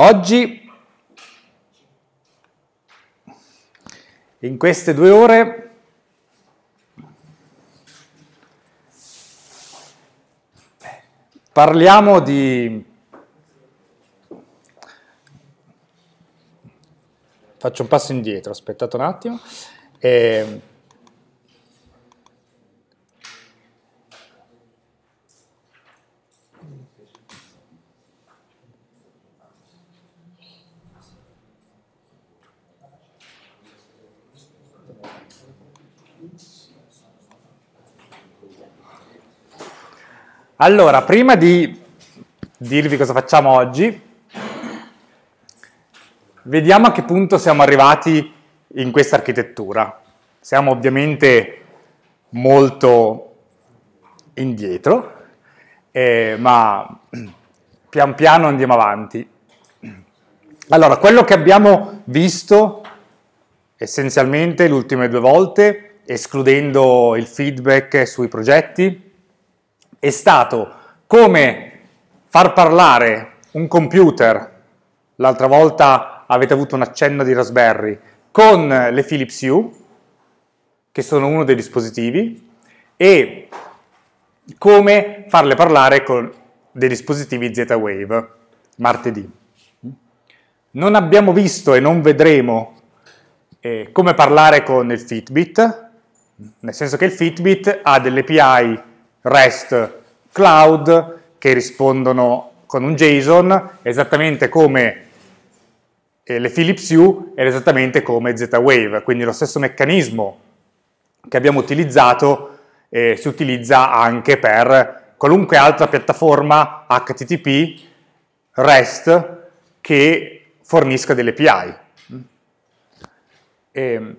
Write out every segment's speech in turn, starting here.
Oggi, in queste due ore, parliamo di... Faccio un passo indietro, aspettate un attimo. Eh, Allora, prima di dirvi cosa facciamo oggi, vediamo a che punto siamo arrivati in questa architettura. Siamo ovviamente molto indietro, eh, ma pian piano andiamo avanti. Allora, quello che abbiamo visto essenzialmente le ultime due volte, escludendo il feedback sui progetti, è stato come far parlare un computer, l'altra volta avete avuto un accenno di Raspberry, con le Philips Hue, che sono uno dei dispositivi, e come farle parlare con dei dispositivi Z-Wave, martedì. Non abbiamo visto e non vedremo eh, come parlare con il Fitbit, nel senso che il Fitbit ha delle API REST cloud che rispondono con un JSON esattamente come eh, le Philips Hue ed esattamente come Z-Wave, quindi lo stesso meccanismo che abbiamo utilizzato eh, si utilizza anche per qualunque altra piattaforma HTTP REST che fornisca delle API. E, ehm,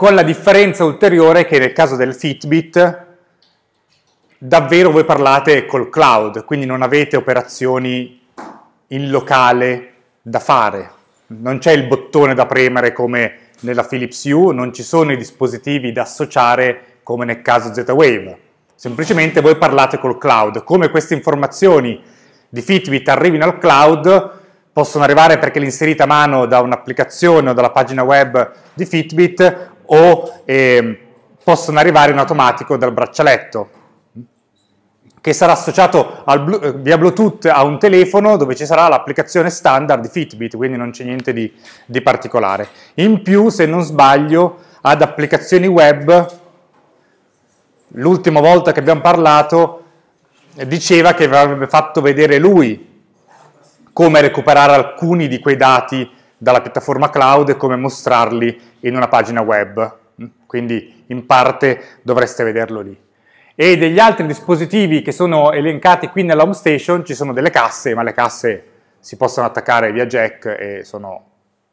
con la differenza ulteriore che nel caso del Fitbit davvero voi parlate col cloud, quindi non avete operazioni in locale da fare. Non c'è il bottone da premere come nella Philips Hue, non ci sono i dispositivi da associare come nel caso Z-Wave. Semplicemente voi parlate col cloud. Come queste informazioni di Fitbit arrivino al cloud, possono arrivare perché l'inserita a mano da un'applicazione o dalla pagina web di Fitbit o eh, possono arrivare in automatico dal braccialetto che sarà associato al, via Bluetooth a un telefono dove ci sarà l'applicazione standard di Fitbit, quindi non c'è niente di, di, particolare. In più, se non sbaglio, ad applicazioni web, l'ultima volta che abbiamo parlato, diceva che avrebbe fatto vedere lui come recuperare alcuni di quei dati dalla piattaforma cloud e come mostrarli in una pagina web. Quindi in parte dovreste vederlo lì e degli altri dispositivi che sono elencati qui nella home station ci sono delle casse, ma le casse si possono attaccare via jack e sono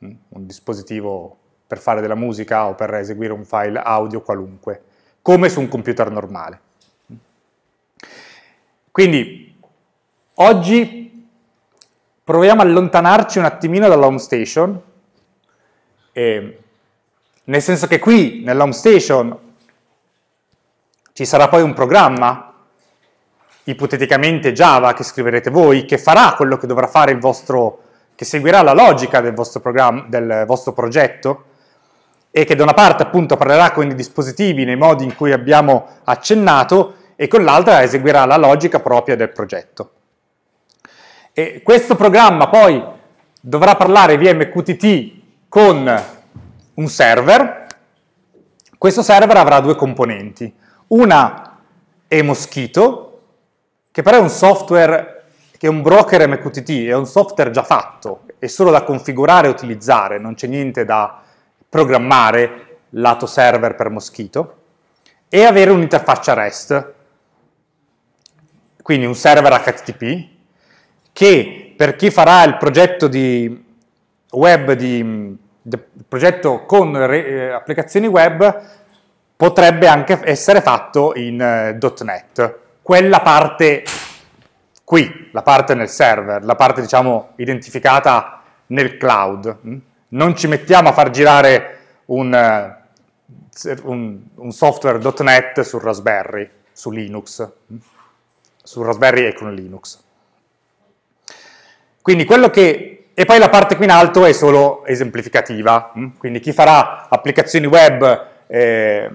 mm, un dispositivo per fare della musica o per eseguire un file audio qualunque, come su un computer normale. Quindi oggi proviamo a allontanarci un attimino dalla home station, eh, nel senso che qui nella home station ci sarà poi un programma, ipoteticamente Java, che scriverete voi, che farà quello che dovrà fare il vostro, che seguirà la logica del vostro, del vostro progetto e che da una parte appunto parlerà con i dispositivi nei modi in cui abbiamo accennato e con l'altra eseguirà la logica propria del progetto. E questo programma poi dovrà parlare via MQTT con un server. Questo server avrà due componenti. Una è Mosquito, che però è un software che è un broker MQTT, è un software già fatto, è solo da configurare e utilizzare, non c'è niente da programmare lato server per Mosquito, e avere un'interfaccia REST, quindi un server HTTP, che per chi farà il progetto di web, di, di progetto con re, eh, applicazioni web, potrebbe anche essere fatto in uh, .NET. Quella parte qui, la parte nel server, la parte diciamo identificata nel cloud. Mm? Non ci mettiamo a far girare un, uh, un, un software .NET su Raspberry, su Linux, mm? su Raspberry e con Linux. Quindi quello che... E poi la parte qui in alto è solo esemplificativa, mm? quindi chi farà applicazioni web eh,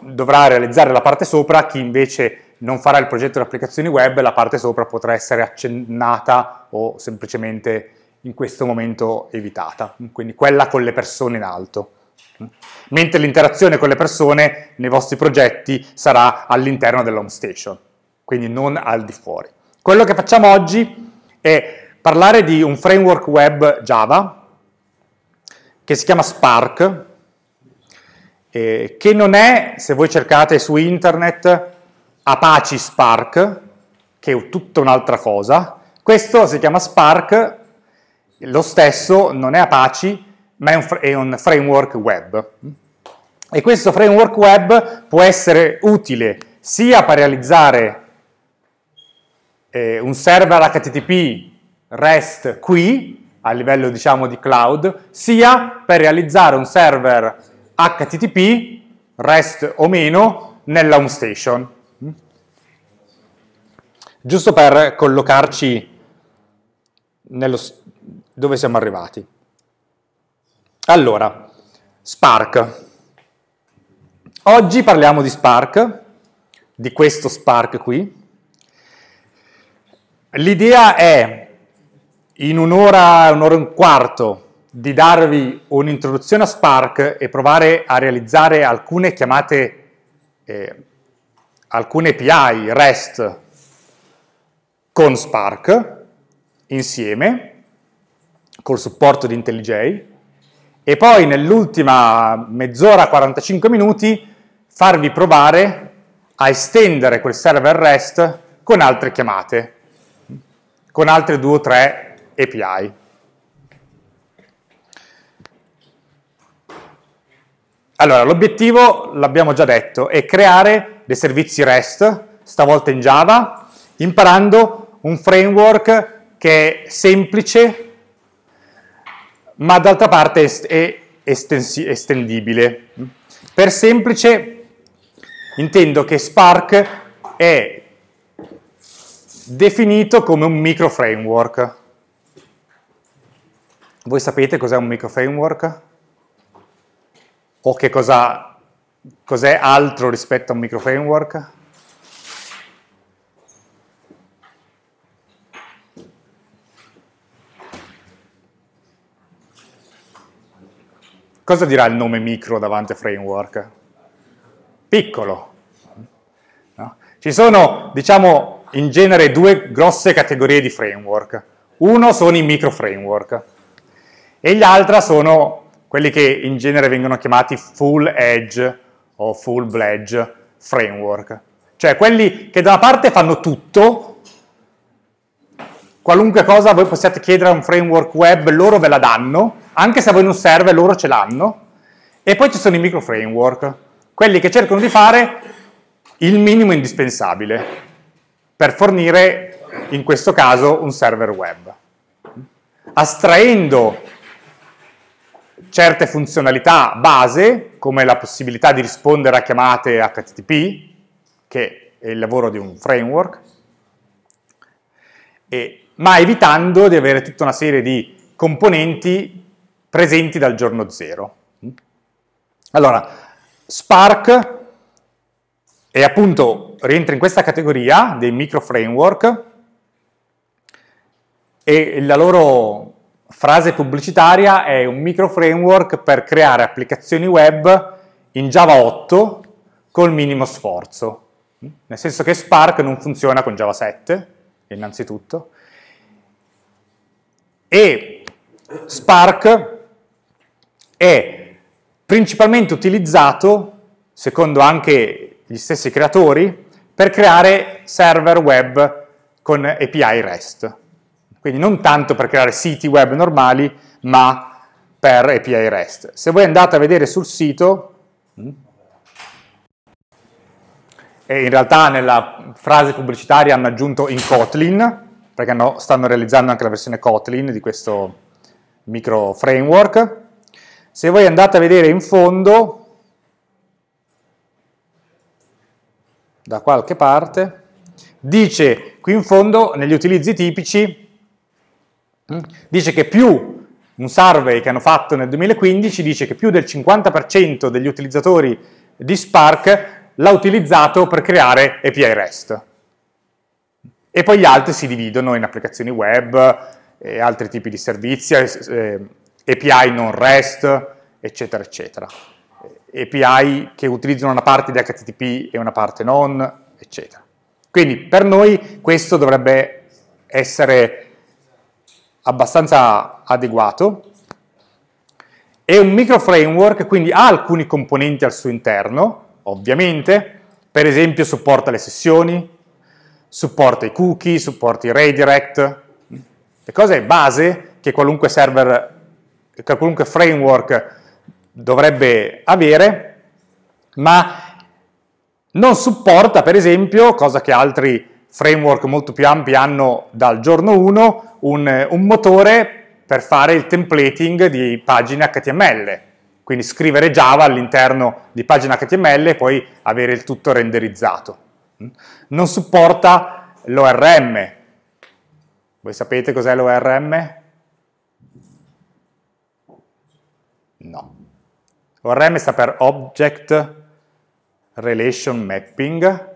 dovrà realizzare la parte sopra, chi invece non farà il progetto di applicazioni web, la parte sopra potrà essere accennata o semplicemente in questo momento evitata, quindi quella con le persone in alto. Mentre l'interazione con le persone nei vostri progetti sarà all'interno dell'home station, quindi non al di fuori. Quello che facciamo oggi è parlare di un framework web Java che si chiama Spark, eh, che non è, se voi cercate su internet, Apache Spark, che è tutta un'altra cosa. Questo si chiama Spark, lo stesso non è Apache, ma è un, è un framework web. E questo framework web può essere utile sia per realizzare eh, un server HTTP REST qui, a livello diciamo di cloud, sia per realizzare un server HTTP, REST o meno, nella home station. Giusto per collocarci nello, dove siamo arrivati. Allora, Spark. Oggi parliamo di Spark, di questo Spark qui. L'idea è, in un'ora, un'ora e un quarto, di darvi un'introduzione a Spark e provare a realizzare alcune chiamate, eh, alcune API REST con Spark insieme, col supporto di IntelliJ, e poi nell'ultima mezz'ora, 45 minuti, farvi provare a estendere quel server REST con altre chiamate, con altre due o tre API. Allora, l'obiettivo, l'abbiamo già detto, è creare dei servizi REST, stavolta in Java, imparando un framework che è semplice, ma d'altra parte è estendibile. Per semplice intendo che Spark è definito come un micro framework. Voi sapete cos'è un micro framework? o che cosa cos'è altro rispetto a un microframework? Cosa dirà il nome micro davanti a framework? Piccolo. No? Ci sono, diciamo, in genere due grosse categorie di framework. Uno sono i micro framework e gli altri sono quelli che in genere vengono chiamati full edge o full bledge framework, cioè quelli che da una parte fanno tutto, qualunque cosa voi possiate chiedere a un framework web, loro ve la danno, anche se a voi non serve, loro ce l'hanno, e poi ci sono i micro framework, quelli che cercano di fare il minimo indispensabile per fornire, in questo caso, un server web. Astraendo certe funzionalità base, come la possibilità di rispondere a chiamate HTTP, che è il lavoro di un framework, e, ma evitando di avere tutta una serie di componenti presenti dal giorno zero. Allora, Spark è appunto, rientra in questa categoria dei micro framework e la loro frase pubblicitaria è un micro framework per creare applicazioni web in Java 8 col minimo sforzo. Nel senso che Spark non funziona con Java 7, innanzitutto, e Spark è principalmente utilizzato, secondo anche gli stessi creatori, per creare server web con API REST. Quindi non tanto per creare siti web normali, ma per API REST. Se voi andate a vedere sul sito, mm, e in realtà nella frase pubblicitaria hanno aggiunto in Kotlin, perché hanno, stanno realizzando anche la versione Kotlin di questo micro framework. Se voi andate a vedere in fondo, da qualche parte, dice qui in fondo negli utilizzi tipici dice che più un survey che hanno fatto nel 2015 dice che più del 50% degli utilizzatori di Spark l'ha utilizzato per creare API REST. E poi gli altri si dividono in applicazioni web e altri tipi di servizi, eh, API non REST, eccetera, eccetera. API che utilizzano una parte di HTTP e una parte non, eccetera. Quindi per noi questo dovrebbe essere abbastanza adeguato. È un micro framework, quindi ha alcuni componenti al suo interno, ovviamente, per esempio supporta le sessioni, supporta i cookie, supporta i redirect, le cose base che qualunque server, che qualunque framework dovrebbe avere, ma non supporta, per esempio, cosa che altri framework molto più ampi hanno dal giorno 1, un, un motore per fare il templating di pagine HTML, quindi scrivere Java all'interno di pagine HTML e poi avere il tutto renderizzato. Non supporta l'ORM. Voi sapete cos'è l'ORM? No. ORM sta per Object Relation Mapping,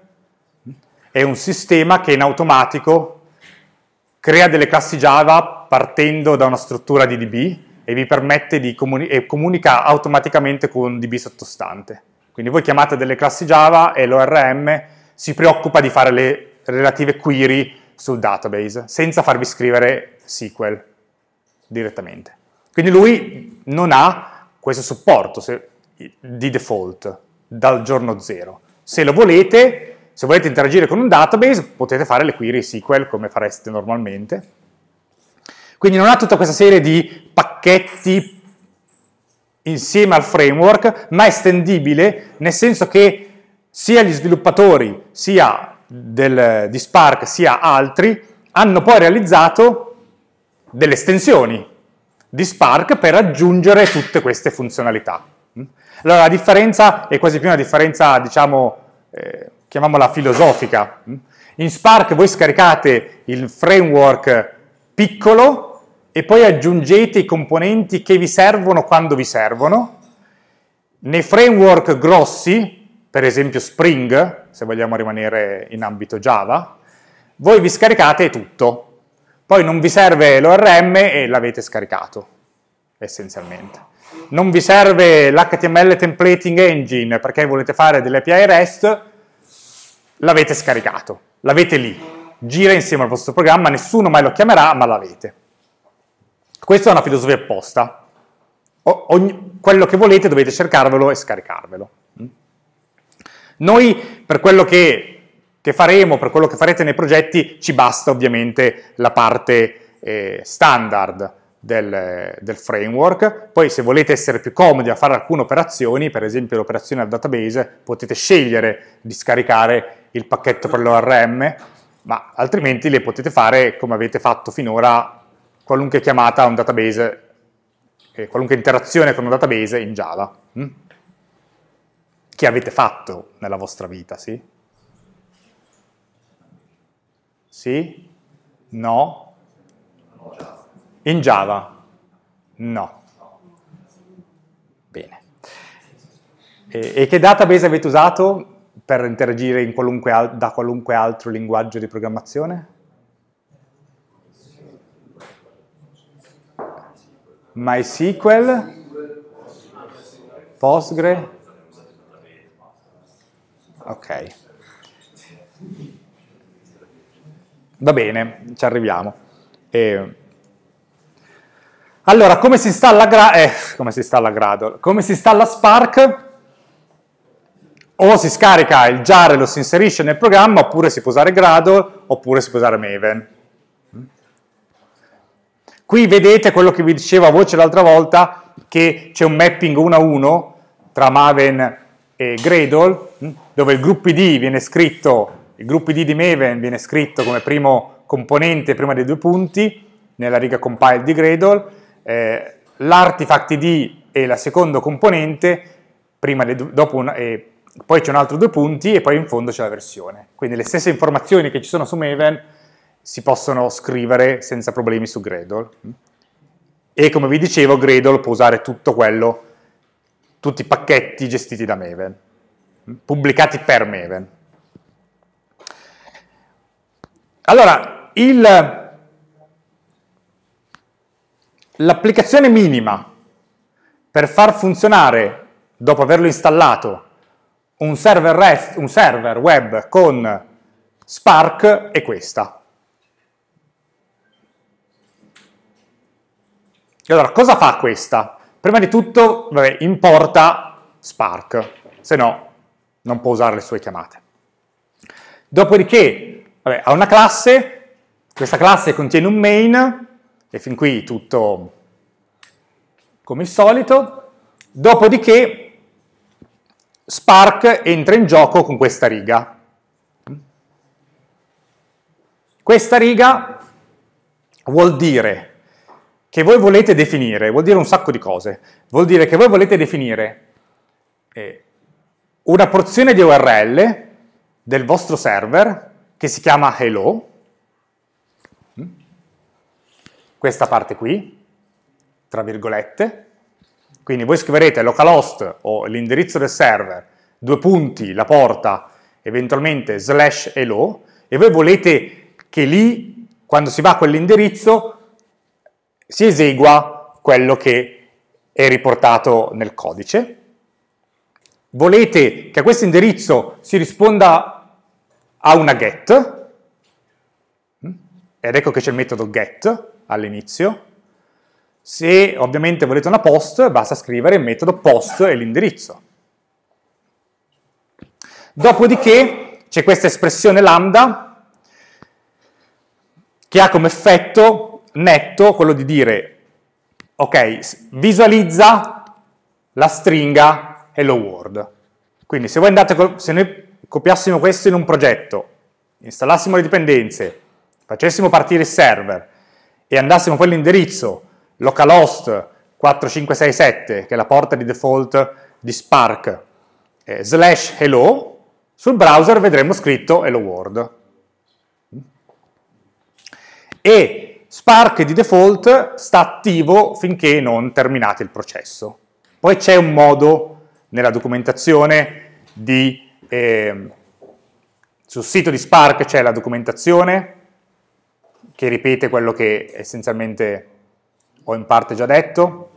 è un sistema che in automatico crea delle classi Java partendo da una struttura di DB e vi permette di comuni e comunica automaticamente con DB sottostante. Quindi voi chiamate delle classi Java e l'ORM si preoccupa di fare le relative query sul database senza farvi scrivere SQL direttamente. Quindi lui non ha questo supporto se, di default dal giorno zero. Se lo volete, se volete interagire con un database, potete fare le query SQL come fareste normalmente. Quindi non ha tutta questa serie di pacchetti insieme al framework, ma è estendibile, nel senso che sia gli sviluppatori, sia del, di Spark, sia altri, hanno poi realizzato delle estensioni di Spark per aggiungere tutte queste funzionalità. Allora la differenza è quasi più una differenza, diciamo, eh, chiamiamola filosofica. In Spark voi scaricate il framework piccolo e poi aggiungete i componenti che vi servono quando vi servono. Nei framework grossi, per esempio Spring, se vogliamo rimanere in ambito Java, voi vi scaricate tutto. Poi non vi serve l'ORM e l'avete scaricato, essenzialmente non vi serve l'HTML templating engine perché volete fare delle API REST, l'avete scaricato, l'avete lì, gira insieme al vostro programma, nessuno mai lo chiamerà, ma l'avete. Questa è una filosofia opposta. ogni, quello che volete dovete cercarvelo e scaricarvelo. Noi, per quello che, che, faremo, per quello che farete nei progetti, ci basta ovviamente la parte eh, standard, del, del, framework. Poi se volete essere più comodi a fare alcune operazioni, per esempio l'operazione al database, potete scegliere di scaricare il pacchetto per l'ORM, ma altrimenti le potete fare come avete fatto finora, qualunque chiamata a un database, eh, qualunque interazione con un database in Java. Hm? Che avete fatto nella vostra vita, sì? Sì? No? In Java? No. Bene. E, e che database avete usato per interagire qualunque da qualunque altro linguaggio di programmazione? MySQL? Postgre? Ok. Va bene, ci arriviamo. E, allora, come si installa, Gra eh, come si installa Gradle? Come si installa Spark? O si scarica il jar e lo si inserisce nel programma, oppure si può usare Gradle, oppure si può usare Maven. Qui vedete quello che vi dicevo a voce l'altra volta, che c'è un mapping 1 a 1 tra Maven e Gradle, dove il gruppo ID viene scritto, il gruppo ID di Maven viene scritto come primo componente prima dei due punti, nella riga compile di Gradle, eh, l'artifact id è la seconda componente, prima de, dopo una, eh, poi c'è un altro due punti e poi in fondo c'è la versione. Quindi le stesse informazioni che ci sono su Maven si possono scrivere senza problemi su Gradle. E come vi dicevo, Gradle può usare tutto quello, tutti i pacchetti gestiti da Maven, pubblicati per Maven. Allora, l'applicazione minima per far funzionare, dopo averlo installato, un server, REST, un server web con Spark è questa. Allora, cosa fa questa? Prima di tutto, vabbè, importa Spark, se no non può usare le sue chiamate. Dopodiché, vabbè, ha una classe, questa classe contiene un main, e fin qui tutto come il solito, dopodiché Spark entra in gioco con questa riga. Questa riga vuol dire che voi volete definire, vuol dire un sacco di cose, vuol dire che voi volete definire eh, una porzione di URL del vostro server che si chiama hello, questa parte qui, tra virgolette, quindi voi scriverete localhost o l'indirizzo del server, due punti, la porta, eventualmente slash hello, e voi volete che lì, quando si va a quell'indirizzo, si esegua quello che è riportato nel codice. Volete che a questo indirizzo si risponda a una get, ed ecco che c'è il metodo get all'inizio, se ovviamente volete una post, basta scrivere il metodo post e l'indirizzo. Dopodiché c'è questa espressione lambda che ha come effetto netto quello di dire, ok, visualizza la stringa hello world. Quindi se, andate, se noi copiassimo questo in un progetto, installassimo le dipendenze, facessimo partire il server e andassimo poi all'indirizzo localhost 4567, che è la porta di default di Spark, eh, slash hello, sul browser vedremo scritto hello world. E Spark di default sta attivo finché non terminate il processo. Poi c'è un modo nella documentazione di... Eh, sul sito di Spark c'è la documentazione che ripete quello che essenzialmente ho in parte già detto,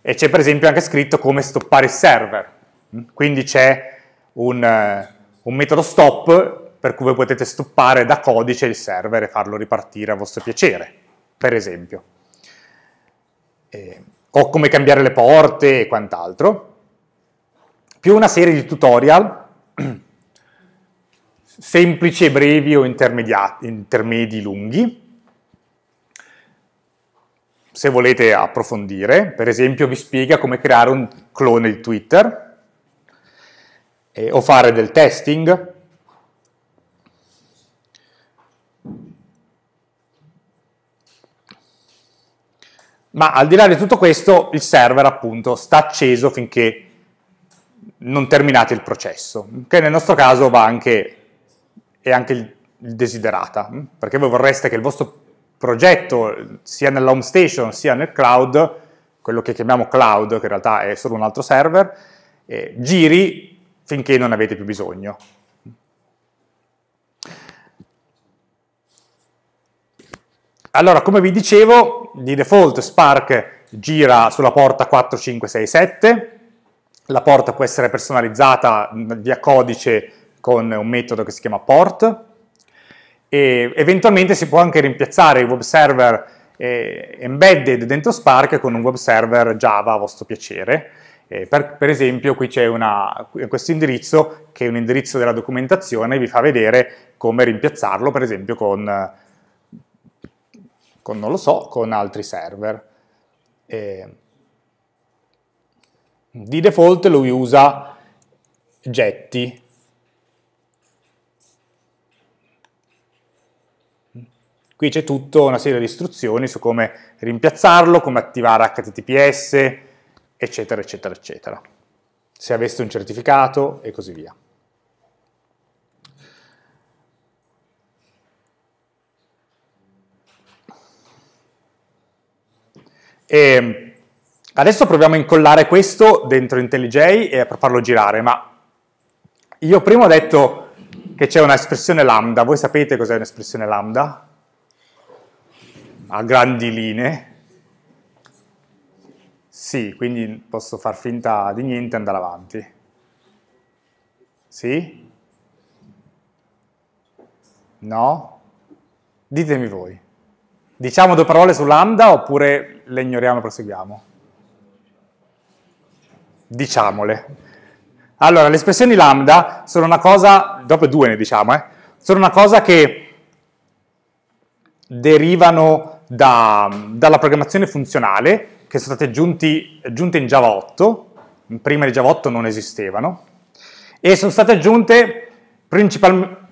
e c'è per esempio anche scritto come stoppare il server, quindi c'è un, un, metodo stop per cui voi potete stoppare da codice il server e farlo ripartire a vostro piacere, per esempio. Eh, o come cambiare le porte e quant'altro, più una serie di tutorial semplici e brevi o intermedi lunghi, se volete approfondire, per esempio vi spiega come creare un clone di Twitter eh, o fare del testing. Ma al di là di tutto questo, il server appunto sta acceso finché non terminate il processo, che nel nostro caso anche, è anche il desiderata, perché voi vorreste che il vostro progetto sia nell'home station sia nel cloud, quello che chiamiamo cloud, che in realtà è solo un altro server, eh, giri finché non avete più bisogno. Allora, come vi dicevo, di default Spark gira sulla porta 4567, la porta può essere personalizzata via codice con un metodo che si chiama port, e eventualmente si può anche rimpiazzare il web server eh, embedded dentro Spark con un web server Java a vostro piacere. Eh, per, per, esempio qui c'è questo indirizzo che è un indirizzo della documentazione vi fa vedere come rimpiazzarlo per esempio con, con non lo so, con altri server. Eh, di default lui usa Getty, Qui c'è tutta una serie di istruzioni su come rimpiazzarlo, come attivare HTTPS, eccetera, eccetera, eccetera. Se aveste un certificato e così via. E adesso proviamo a incollare questo dentro IntelliJ e a farlo girare, ma io prima ho detto che c'è un'espressione lambda, voi sapete cos'è un'espressione lambda? A grandi linee. Sì, quindi posso far finta di niente e andare avanti. Sì? No? Ditemi voi. Diciamo due parole su lambda oppure le ignoriamo e proseguiamo? Diciamole. Allora, le espressioni lambda sono una cosa, dopo due ne diciamo, eh, sono una cosa che derivano da, dalla programmazione funzionale, che sono state aggiunti, aggiunte in Java 8, prima di Java 8 non esistevano, e sono state aggiunte principalmente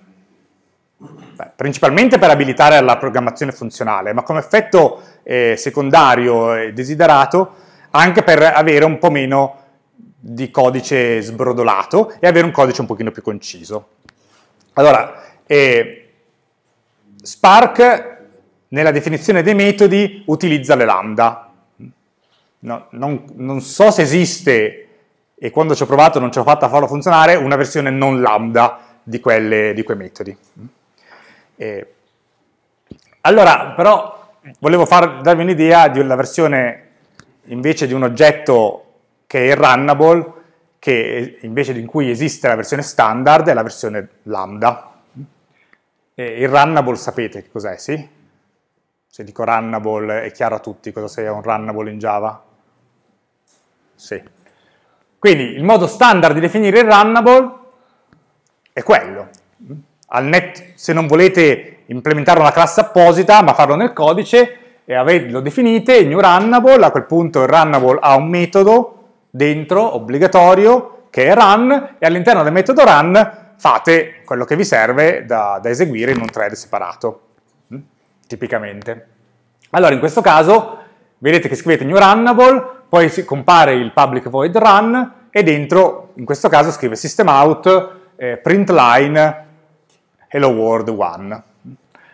principalmente per abilitare la programmazione funzionale, ma come effetto eh, secondario e desiderato anche per avere un po' meno di codice sbrodolato e avere un codice un pochino più conciso. Allora, eh, Spark nella definizione dei metodi utilizza le lambda. No, non, non, so se esiste, e quando ci ho provato non ce l'ho fatta farlo funzionare, una versione non lambda di, quelle, di quei metodi. Eh, allora, però, volevo far, darvi un'idea di una versione invece di un oggetto che è runnable, che invece in cui esiste la versione standard è la versione lambda. E il runnable sapete che cos'è, sì? Se dico runnable è chiaro a tutti cosa sia un runnable in Java? Sì. Quindi il modo standard di definire il runnable è quello net, se non volete implementare una classe apposita, ma farlo nel codice, e lo definite, il new runnable, a quel punto il runnable ha un metodo dentro, obbligatorio, che è run, e all'interno del metodo run fate quello che vi serve da, da eseguire in un thread separato? Tipicamente. Allora, in questo caso, vedete che scrivete new runnable, poi compare il public void run, e dentro, in questo caso, scrive system out, eh, print line, hello world 1.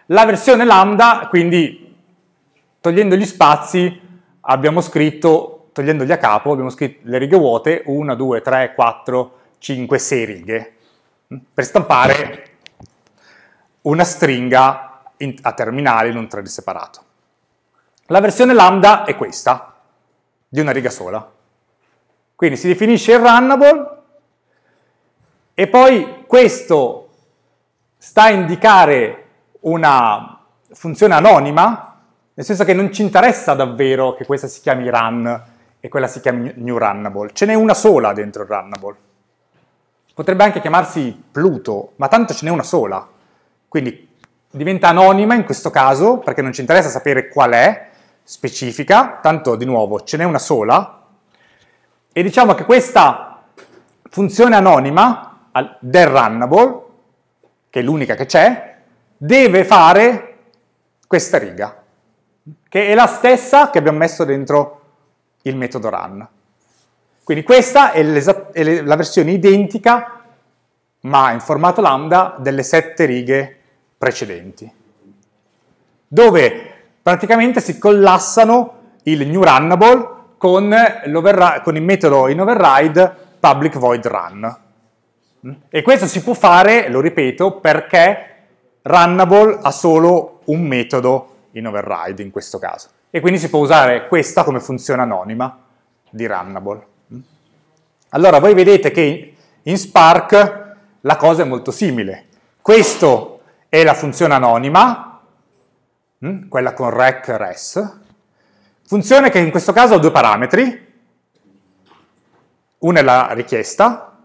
La versione lambda, quindi togliendo gli spazi, abbiamo scritto, togliendoli a capo, abbiamo scritto le righe vuote, 1, 2, 3, 4, 5, 6 righe, per stampare una stringa in, a terminale in un thread separato. La versione lambda è questa, di una riga sola. Quindi si definisce il runnable e poi questo sta a indicare una funzione anonima, nel senso che non ci interessa davvero che questa si chiami run e quella si chiami new runnable. Ce n'è una sola dentro il runnable. Potrebbe anche chiamarsi Pluto, ma tanto ce n'è una sola. Quindi diventa anonima in questo caso, perché non ci interessa sapere qual è, specifica, tanto di nuovo ce n'è una sola, e diciamo che questa funzione anonima del runnable che è l'unica che c'è, deve fare questa riga, che è la stessa che abbiamo messo dentro il metodo run. Quindi questa è, è la versione identica, ma in formato lambda, delle sette righe precedenti, dove praticamente si collassano il new runnable con, con il metodo in override public void run. E questo si può fare, lo ripeto, perché Runnable ha solo un metodo in override in questo caso. E quindi si può usare questa come funzione anonima di Runnable. Allora voi vedete che in Spark la cosa è molto simile. Questo è la funzione anonima, hm, quella con rec res, funzione che in questo caso ha due parametri, una è la richiesta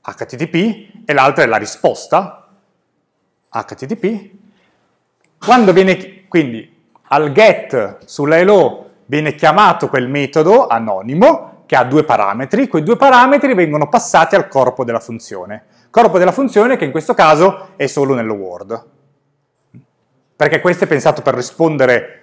HTTP e l'altra è la risposta HTTP. Quando viene, quindi al get sulla viene chiamato quel metodo anonimo che ha due parametri, quei due parametri vengono passati al corpo della funzione. Corpo della funzione che in questo caso è solo nello Word. Perché questo è pensato per rispondere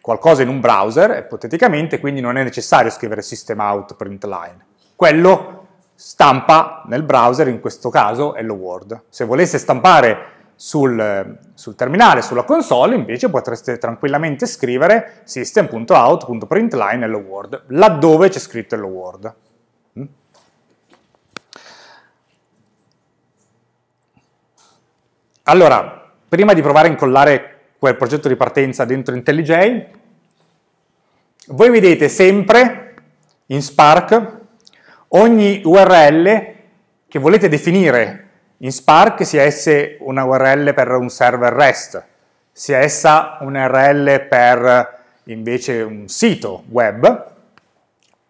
qualcosa in un browser, ipoteticamente, quindi non è necessario scrivere system out print line. Quello stampa nel browser, in questo caso Hello World. Se volesse stampare sul, sul, terminale, sulla console, invece potreste tranquillamente scrivere system.out.println hello world, laddove c'è scritto hello world. Allora, prima di provare a incollare quel progetto di partenza dentro IntelliJ, voi vedete sempre in Spark ogni URL che volete definire. In Spark, sia essa una URL per un server REST, sia essa un URL per invece un sito web,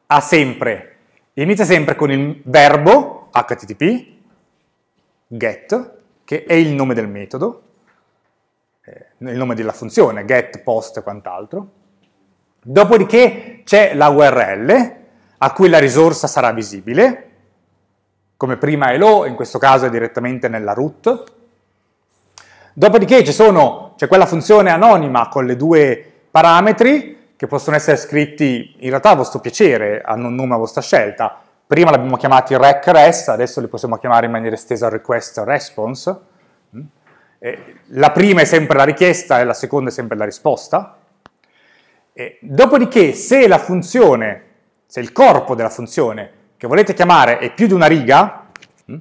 ha sempre, inizia sempre con il verbo HTTP, get, che è il nome del metodo, eh, il nome della funzione, get, post e quant'altro. Dopodiché c'è la URL a cui la risorsa sarà visibile, come prima hello, in questo caso è direttamente nella root. Dopodiché c'è quella funzione anonima con le due parametri che possono essere scritti in realtà a vostro piacere, hanno un nome a vostra scelta. Prima l'abbiamo chiamati rec res, adesso li possiamo chiamare in maniera estesa request response. La prima è sempre la richiesta e la seconda è sempre la risposta. E dopodiché, se la funzione, se il corpo della funzione che volete chiamare è più di una riga, hm?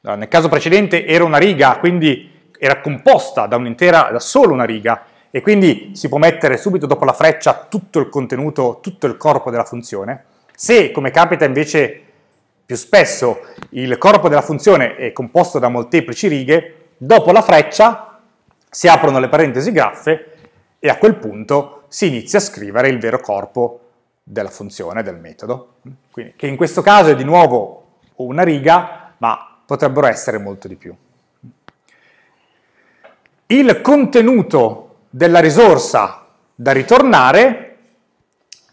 nel caso precedente era una riga, quindi era composta da un'intera, da solo una riga, e quindi si può mettere subito dopo la freccia tutto il contenuto, tutto il corpo della funzione. Se, come capita invece più spesso, il corpo della funzione è composto da molteplici righe, dopo la freccia si aprono le parentesi graffe e a quel punto si inizia a scrivere il vero corpo della funzione, del metodo, Quindi, che in questo caso è di nuovo una riga, ma potrebbero essere molto di più. Il contenuto della risorsa da ritornare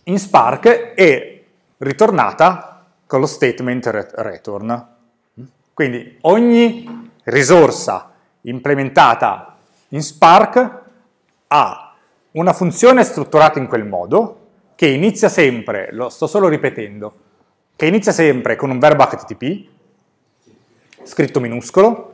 in Spark è ritornata con lo statement return. Quindi ogni risorsa implementata in Spark ha una funzione strutturata in quel modo, che inizia sempre, lo sto solo ripetendo, che inizia sempre con un verbo HTTP, scritto minuscolo,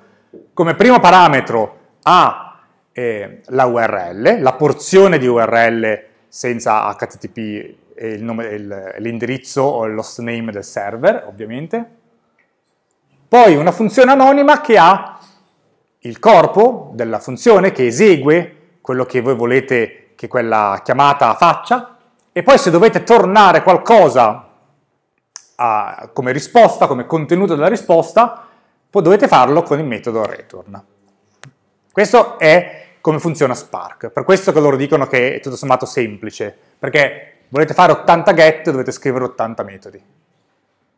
come primo parametro ha eh, la URL, la porzione di URL senza HTTP l'indirizzo o l'host name del server, ovviamente. Poi una funzione anonima che ha il corpo della funzione che esegue quello che voi volete che quella chiamata faccia, e poi se dovete tornare qualcosa a, come risposta, come contenuto della risposta, dovete farlo con il metodo return. Questo è come funziona Spark, per questo che loro dicono che è tutto sommato semplice, perché volete fare 80 get, dovete scrivere 80 metodi.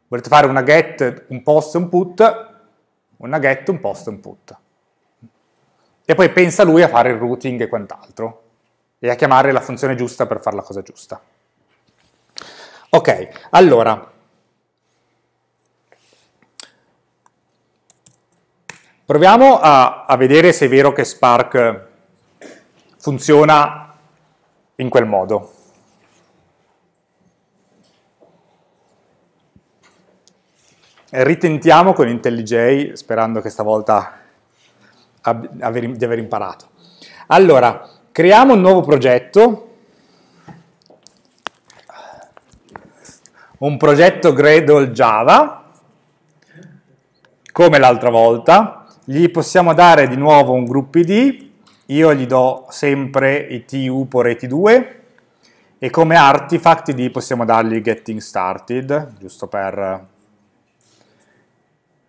Volete fare una get, un post e un put, una get, un post e un put. E poi pensa lui a fare il routing e quant'altro e a chiamare la funzione giusta per fare la cosa giusta. Ok, allora, proviamo a, a vedere se è vero che Spark funziona in quel modo. Ritentiamo con IntelliJ, sperando che stavolta di aver imparato. Allora, Creiamo un nuovo progetto, un progetto Gradle Java, come l'altra volta, gli possiamo dare di nuovo un gruppo ID, io gli do sempre it upo reti 2 e come artifact ID possiamo dargli getting started, giusto per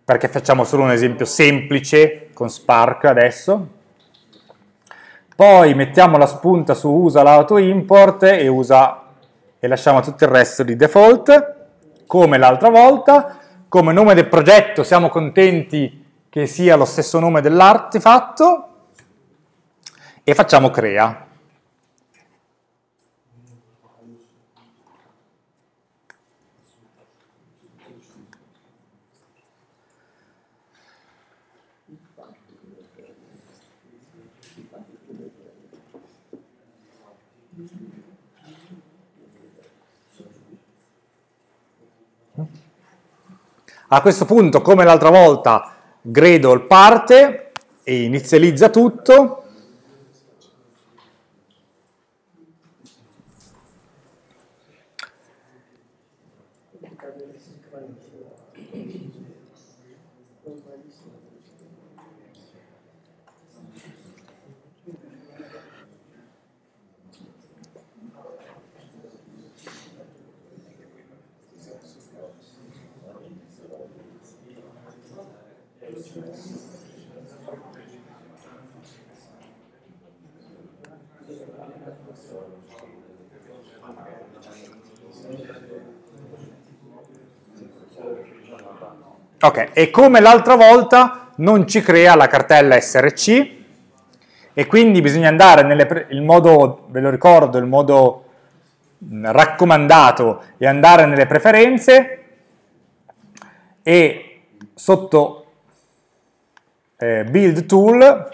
perché facciamo solo un esempio semplice con Spark adesso. Poi mettiamo la spunta su usa l'auto import e, usa, e lasciamo tutto il resto di default, come l'altra volta. Come nome del progetto siamo contenti che sia lo stesso nome dell'artefatto e facciamo crea. A questo punto, come l'altra volta, Gradle parte e inizializza tutto. Ok, e come l'altra volta non ci crea la cartella src e quindi bisogna andare il modo, ve lo ricordo, il modo raccomandato è andare nelle preferenze e sotto eh, build tool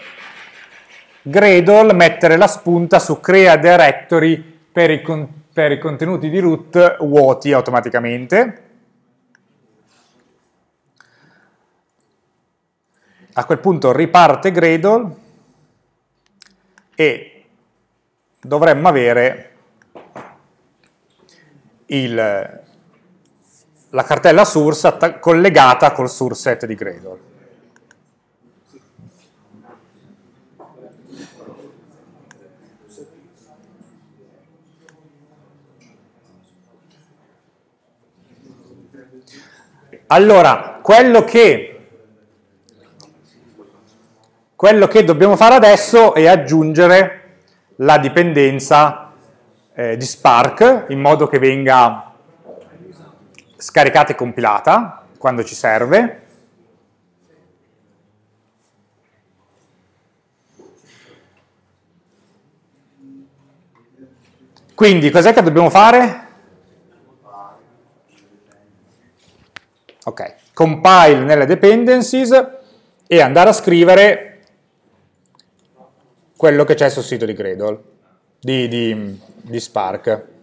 Gradle mettere la spunta su crea directory per i, per i contenuti di root vuoti automaticamente a quel punto riparte Gradle e dovremmo avere il, la cartella source collegata col source set di Gradle. Allora, quello che quello che dobbiamo fare adesso è aggiungere la dipendenza eh, di Spark in modo che venga scaricata e compilata quando ci serve. Quindi cos'è che dobbiamo fare? Ok, compile nelle dependencies e andare a scrivere quello che c'è sul sito di Gradle, di, di, di Spark.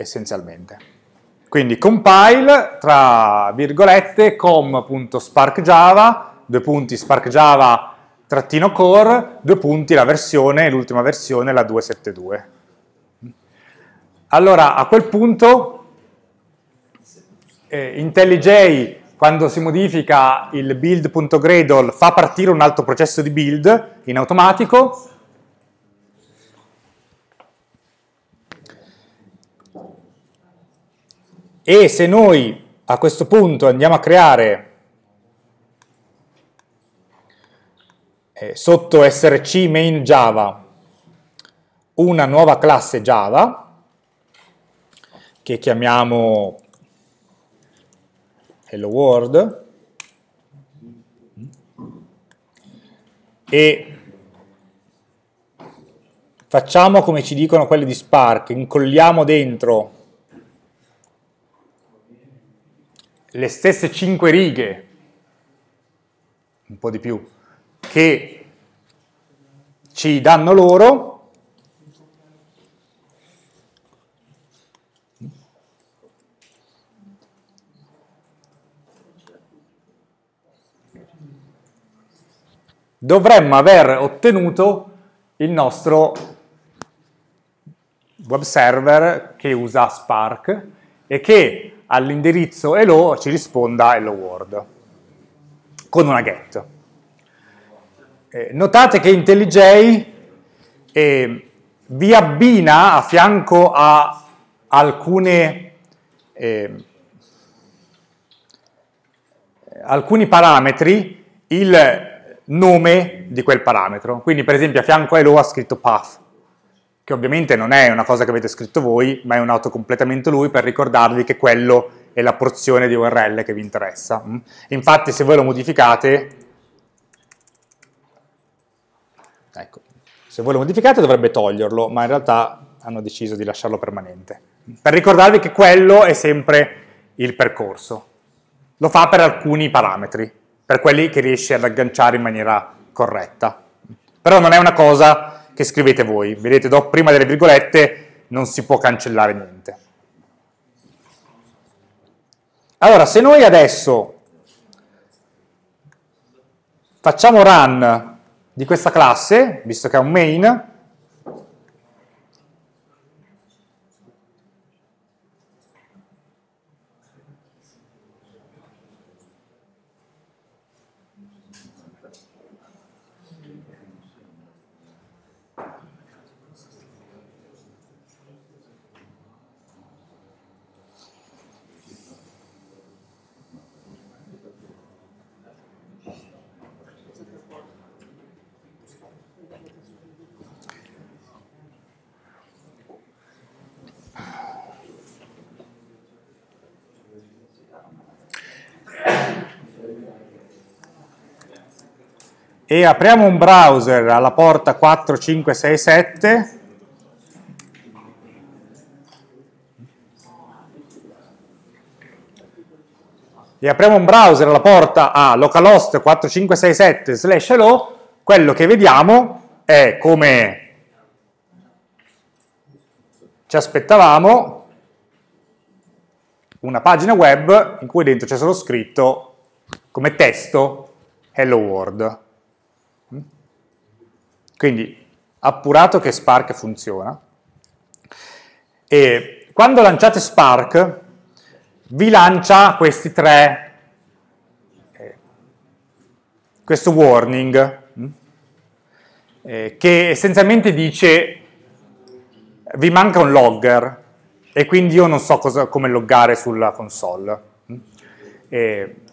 essenzialmente. Quindi compile tra virgolette com.sparkjava, due punti sparkjava trattino core, due punti, la versione, l'ultima versione, la 272. Allora, a quel punto, eh, IntelliJ, quando si modifica il build.gradle, fa partire un altro processo di build in automatico, e se noi a questo punto andiamo a creare eh, sotto src main java una nuova classe java che chiamiamo hello world e facciamo come ci dicono quelli di Spark, incolliamo dentro le stesse 5 righe, un po' di più, che ci danno loro dovremmo aver ottenuto il nostro web server che usa Spark e che all'indirizzo hello ci risponda hello world con una get. Eh, notate che IntelliJ eh, vi abbina a fianco a alcune, eh, alcuni parametri il nome di quel parametro. Quindi per esempio a fianco a hello ha scritto path, che ovviamente non è una cosa che avete scritto voi, ma è un autocompletamento lui per ricordarvi che quello è la porzione di URL che vi interessa. Infatti se voi lo modificate Ecco, se voi lo modificate dovrebbe toglierlo, ma in realtà hanno deciso di lasciarlo permanente. Per ricordarvi che quello è sempre il percorso. Lo fa per alcuni parametri, per quelli che riesce ad agganciare in maniera corretta. Però non è una cosa che scrivete voi. Vedete, dopo, prima delle virgolette non si può cancellare niente. Allora, se noi adesso facciamo run di questa classe, visto che è un main, e apriamo un browser alla porta 4567 e apriamo un browser alla porta a localhost 4567 slash hello, quello che vediamo è come ci aspettavamo una pagina web in cui dentro c'è solo scritto come testo hello world. Quindi appurato che Spark funziona. E quando lanciate Spark vi lancia questi tre, eh, questo warning, mm, eh, che essenzialmente dice vi manca un logger e quindi io non so cosa, come loggare sulla console. Mm.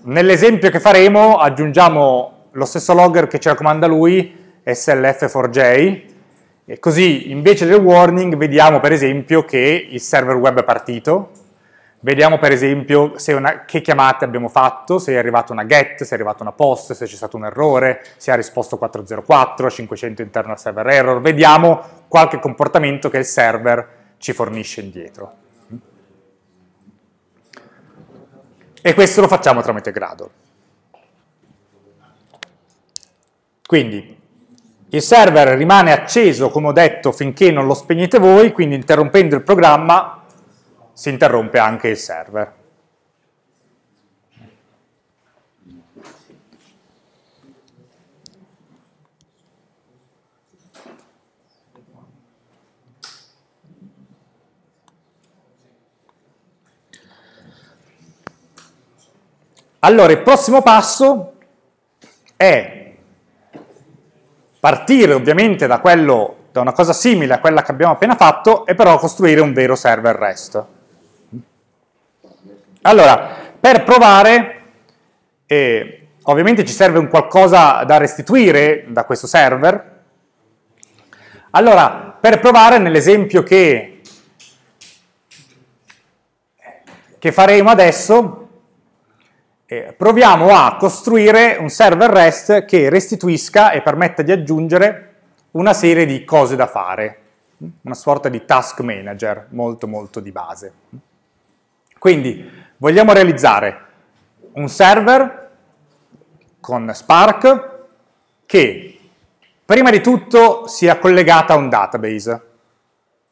Nell'esempio che faremo aggiungiamo lo stesso logger che ci raccomanda lui SLF4J, e così invece del warning vediamo per esempio che il server web è partito, vediamo per esempio una, che chiamate abbiamo fatto, se è arrivata una get, se è arrivata una post, se c'è stato un errore, se ha risposto 404, 500 internal server error, vediamo qualche comportamento che il server ci fornisce indietro. E questo lo facciamo tramite Gradle. Quindi il server rimane acceso, come ho detto, finché non lo spegnete voi, quindi interrompendo il programma si interrompe anche il server. Allora, il prossimo passo è partire ovviamente da, quello, da una cosa simile a quella che abbiamo appena fatto e però costruire un vero server REST. Allora, per provare, eh, ovviamente ci serve un qualcosa da restituire da questo server. Allora, per provare nell'esempio che, che faremo adesso, proviamo a costruire un server REST che restituisca e permetta di aggiungere una serie di cose da fare, una sorta di task manager molto molto di base. Quindi vogliamo realizzare un server con Spark che prima di tutto sia collegata a un database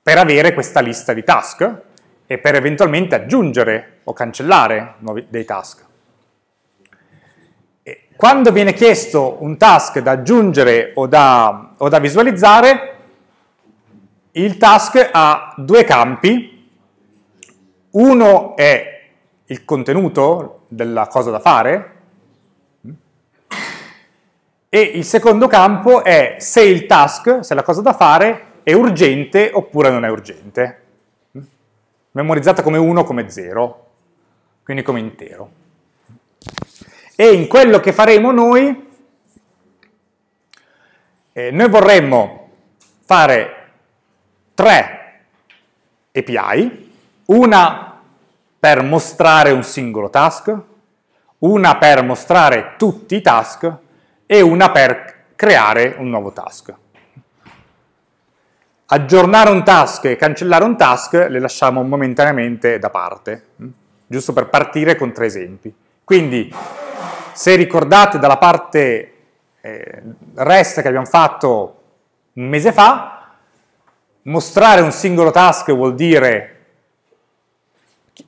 per avere questa lista di task e per eventualmente aggiungere o cancellare dei task. Quando viene chiesto un task da aggiungere o da, o da visualizzare, il task ha due campi. Uno è il contenuto della cosa da fare e il secondo campo è se il task, se la cosa da fare è urgente oppure non è urgente. Memorizzata come 1 o come 0, quindi come intero e in quello che faremo noi, eh, noi vorremmo fare tre API, una per mostrare un singolo task, una per mostrare tutti i task e una per creare un nuovo task. Aggiornare un task e cancellare un task le lasciamo momentaneamente da parte, hm? giusto per partire con tre esempi. Quindi se ricordate dalla parte eh, REST che abbiamo fatto un mese fa, mostrare un singolo task vuol dire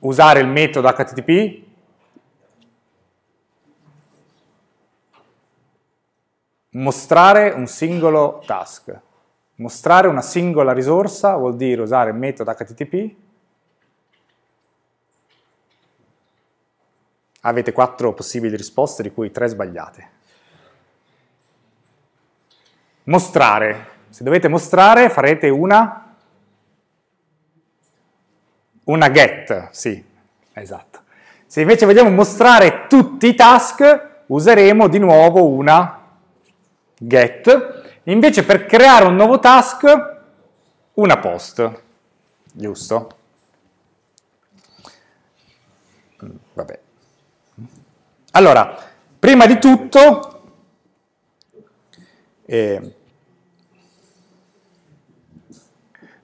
usare il metodo HTTP, mostrare un singolo task. Mostrare una singola risorsa vuol dire usare il metodo HTTP. Avete quattro possibili risposte, di cui tre sbagliate. Mostrare. Se dovete mostrare farete una, una get, sì, esatto. Se invece vogliamo mostrare tutti i task, useremo di nuovo una get Invece per creare un nuovo task, una post, giusto? Vabbè. Allora, prima di tutto, eh,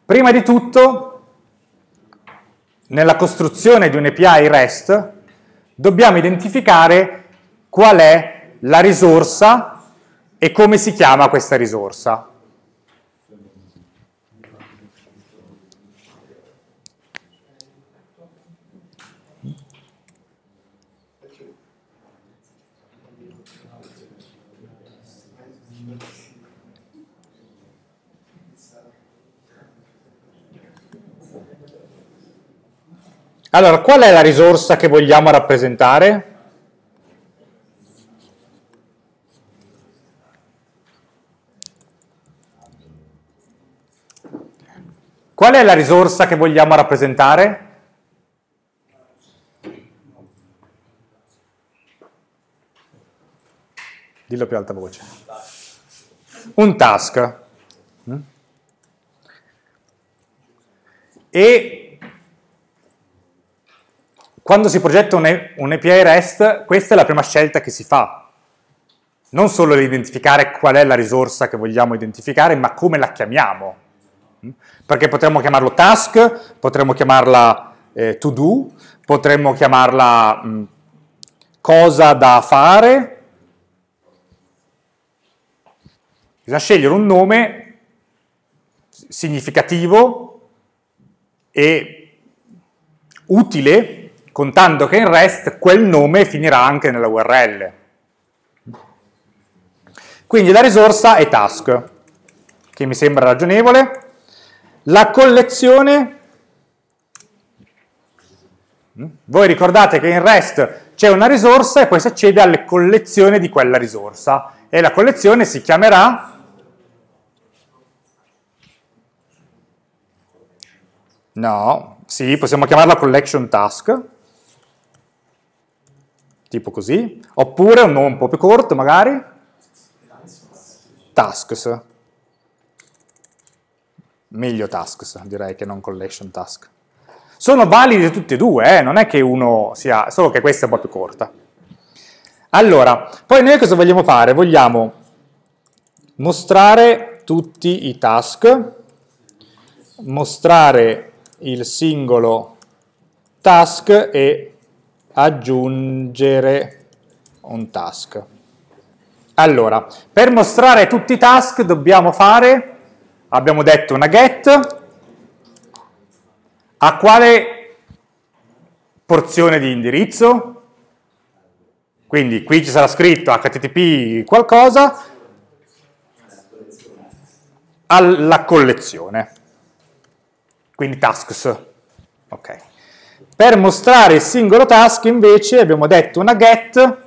prima di tutto, nella costruzione di un API REST, dobbiamo identificare qual è la risorsa e come si chiama questa risorsa? Allora, qual è la risorsa che vogliamo rappresentare? Qual è la risorsa che vogliamo rappresentare? Dillo più alta voce. Un task. Mm? E quando si progetta un, API REST, questa è la prima scelta che si fa. Non solo l'identificare qual è la risorsa che vogliamo identificare, ma come la chiamiamo. Perché potremmo chiamarlo task, potremmo chiamarla eh, to do, potremmo chiamarla mh, mm, cosa da fare. Bisogna scegliere un nome significativo e utile, contando che in REST quel nome finirà anche nella URL. Quindi la risorsa è task, che mi sembra ragionevole. La collezione, voi ricordate che in REST c'è una risorsa e poi si accede alle collezioni di quella risorsa e la collezione si chiamerà No, sì, possiamo chiamarla collection task, tipo così, oppure un nome un po' più corto magari, tasks meglio tasks, direi che non collection task. Sono validi tutti e due, eh? non è che uno sia, solo che questa è un po' più corta. Allora, poi noi cosa vogliamo fare? Vogliamo mostrare tutti i task, mostrare il singolo task e aggiungere un task. Allora, per mostrare tutti i task dobbiamo fare abbiamo detto una get, a quale porzione di indirizzo? Quindi qui ci sarà scritto http qualcosa alla collezione, quindi tasks. Ok. Per mostrare il singolo task invece abbiamo detto una get,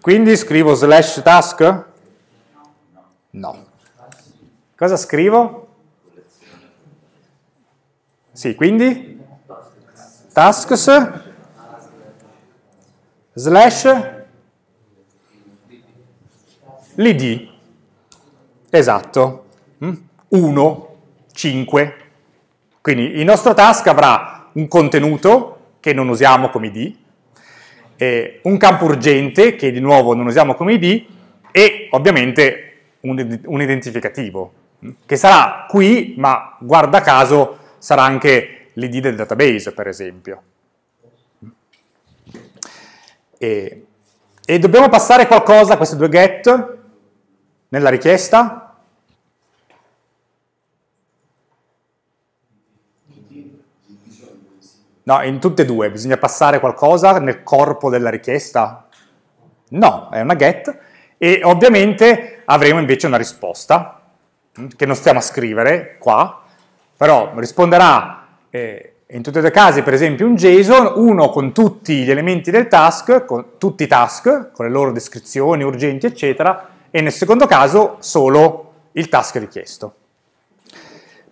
quindi scrivo slash task, No. Cosa scrivo? Sì, quindi? Tasks slash l'id. Esatto. 1, mm? 5. Quindi il nostro task avrà un contenuto che non usiamo come id, un campo urgente che di nuovo non usiamo come id e ovviamente un, un identificativo, che sarà qui, ma guarda caso sarà anche l'id del database, per esempio. E e dobbiamo passare qualcosa a queste due get nella richiesta? No, in tutte e due bisogna passare qualcosa nel corpo della richiesta? No, è una get e ovviamente avremo invece una risposta mm, che non stiamo a scrivere qua, però risponderà eh, in tutti e due i casi per esempio un JSON, uno con tutti gli elementi del task, con tutti i task, con le loro descrizioni urgenti eccetera, e nel secondo caso solo il task richiesto.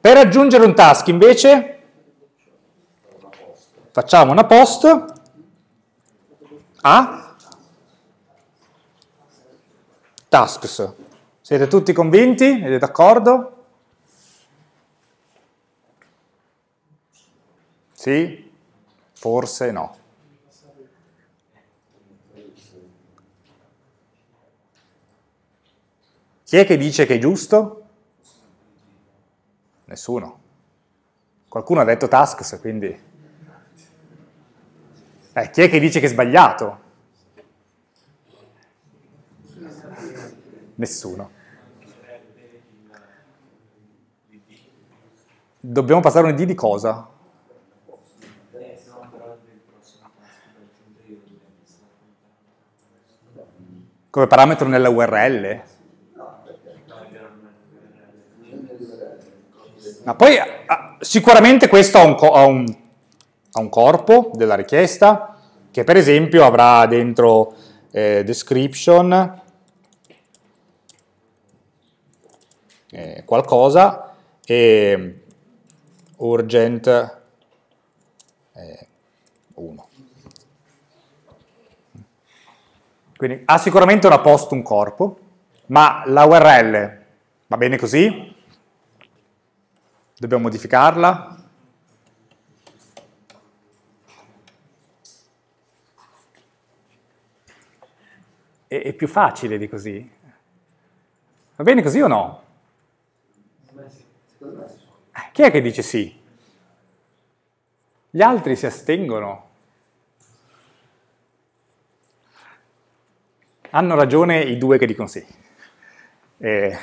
Per aggiungere un task invece facciamo una post a tasks. Siete tutti convinti? Siete d'accordo? Sì? Forse no. Chi è che dice che è giusto? Nessuno. Qualcuno ha detto tasks, quindi eh, chi è che dice che è sbagliato? Nessuno. Dobbiamo passare un ID di cosa? Come parametro nella URL? Ma poi ah, sicuramente questo ha un, ha un a un corpo della richiesta che per esempio avrà dentro eh, description eh, qualcosa e urgent eh, 1. Quindi ha sicuramente una post un corpo, ma la URL va bene così? Dobbiamo modificarla? È, è più facile di così. Va bene così o no? Chi è che dice sì? Gli altri si astengono. Hanno ragione i due che dicono sì. Eh,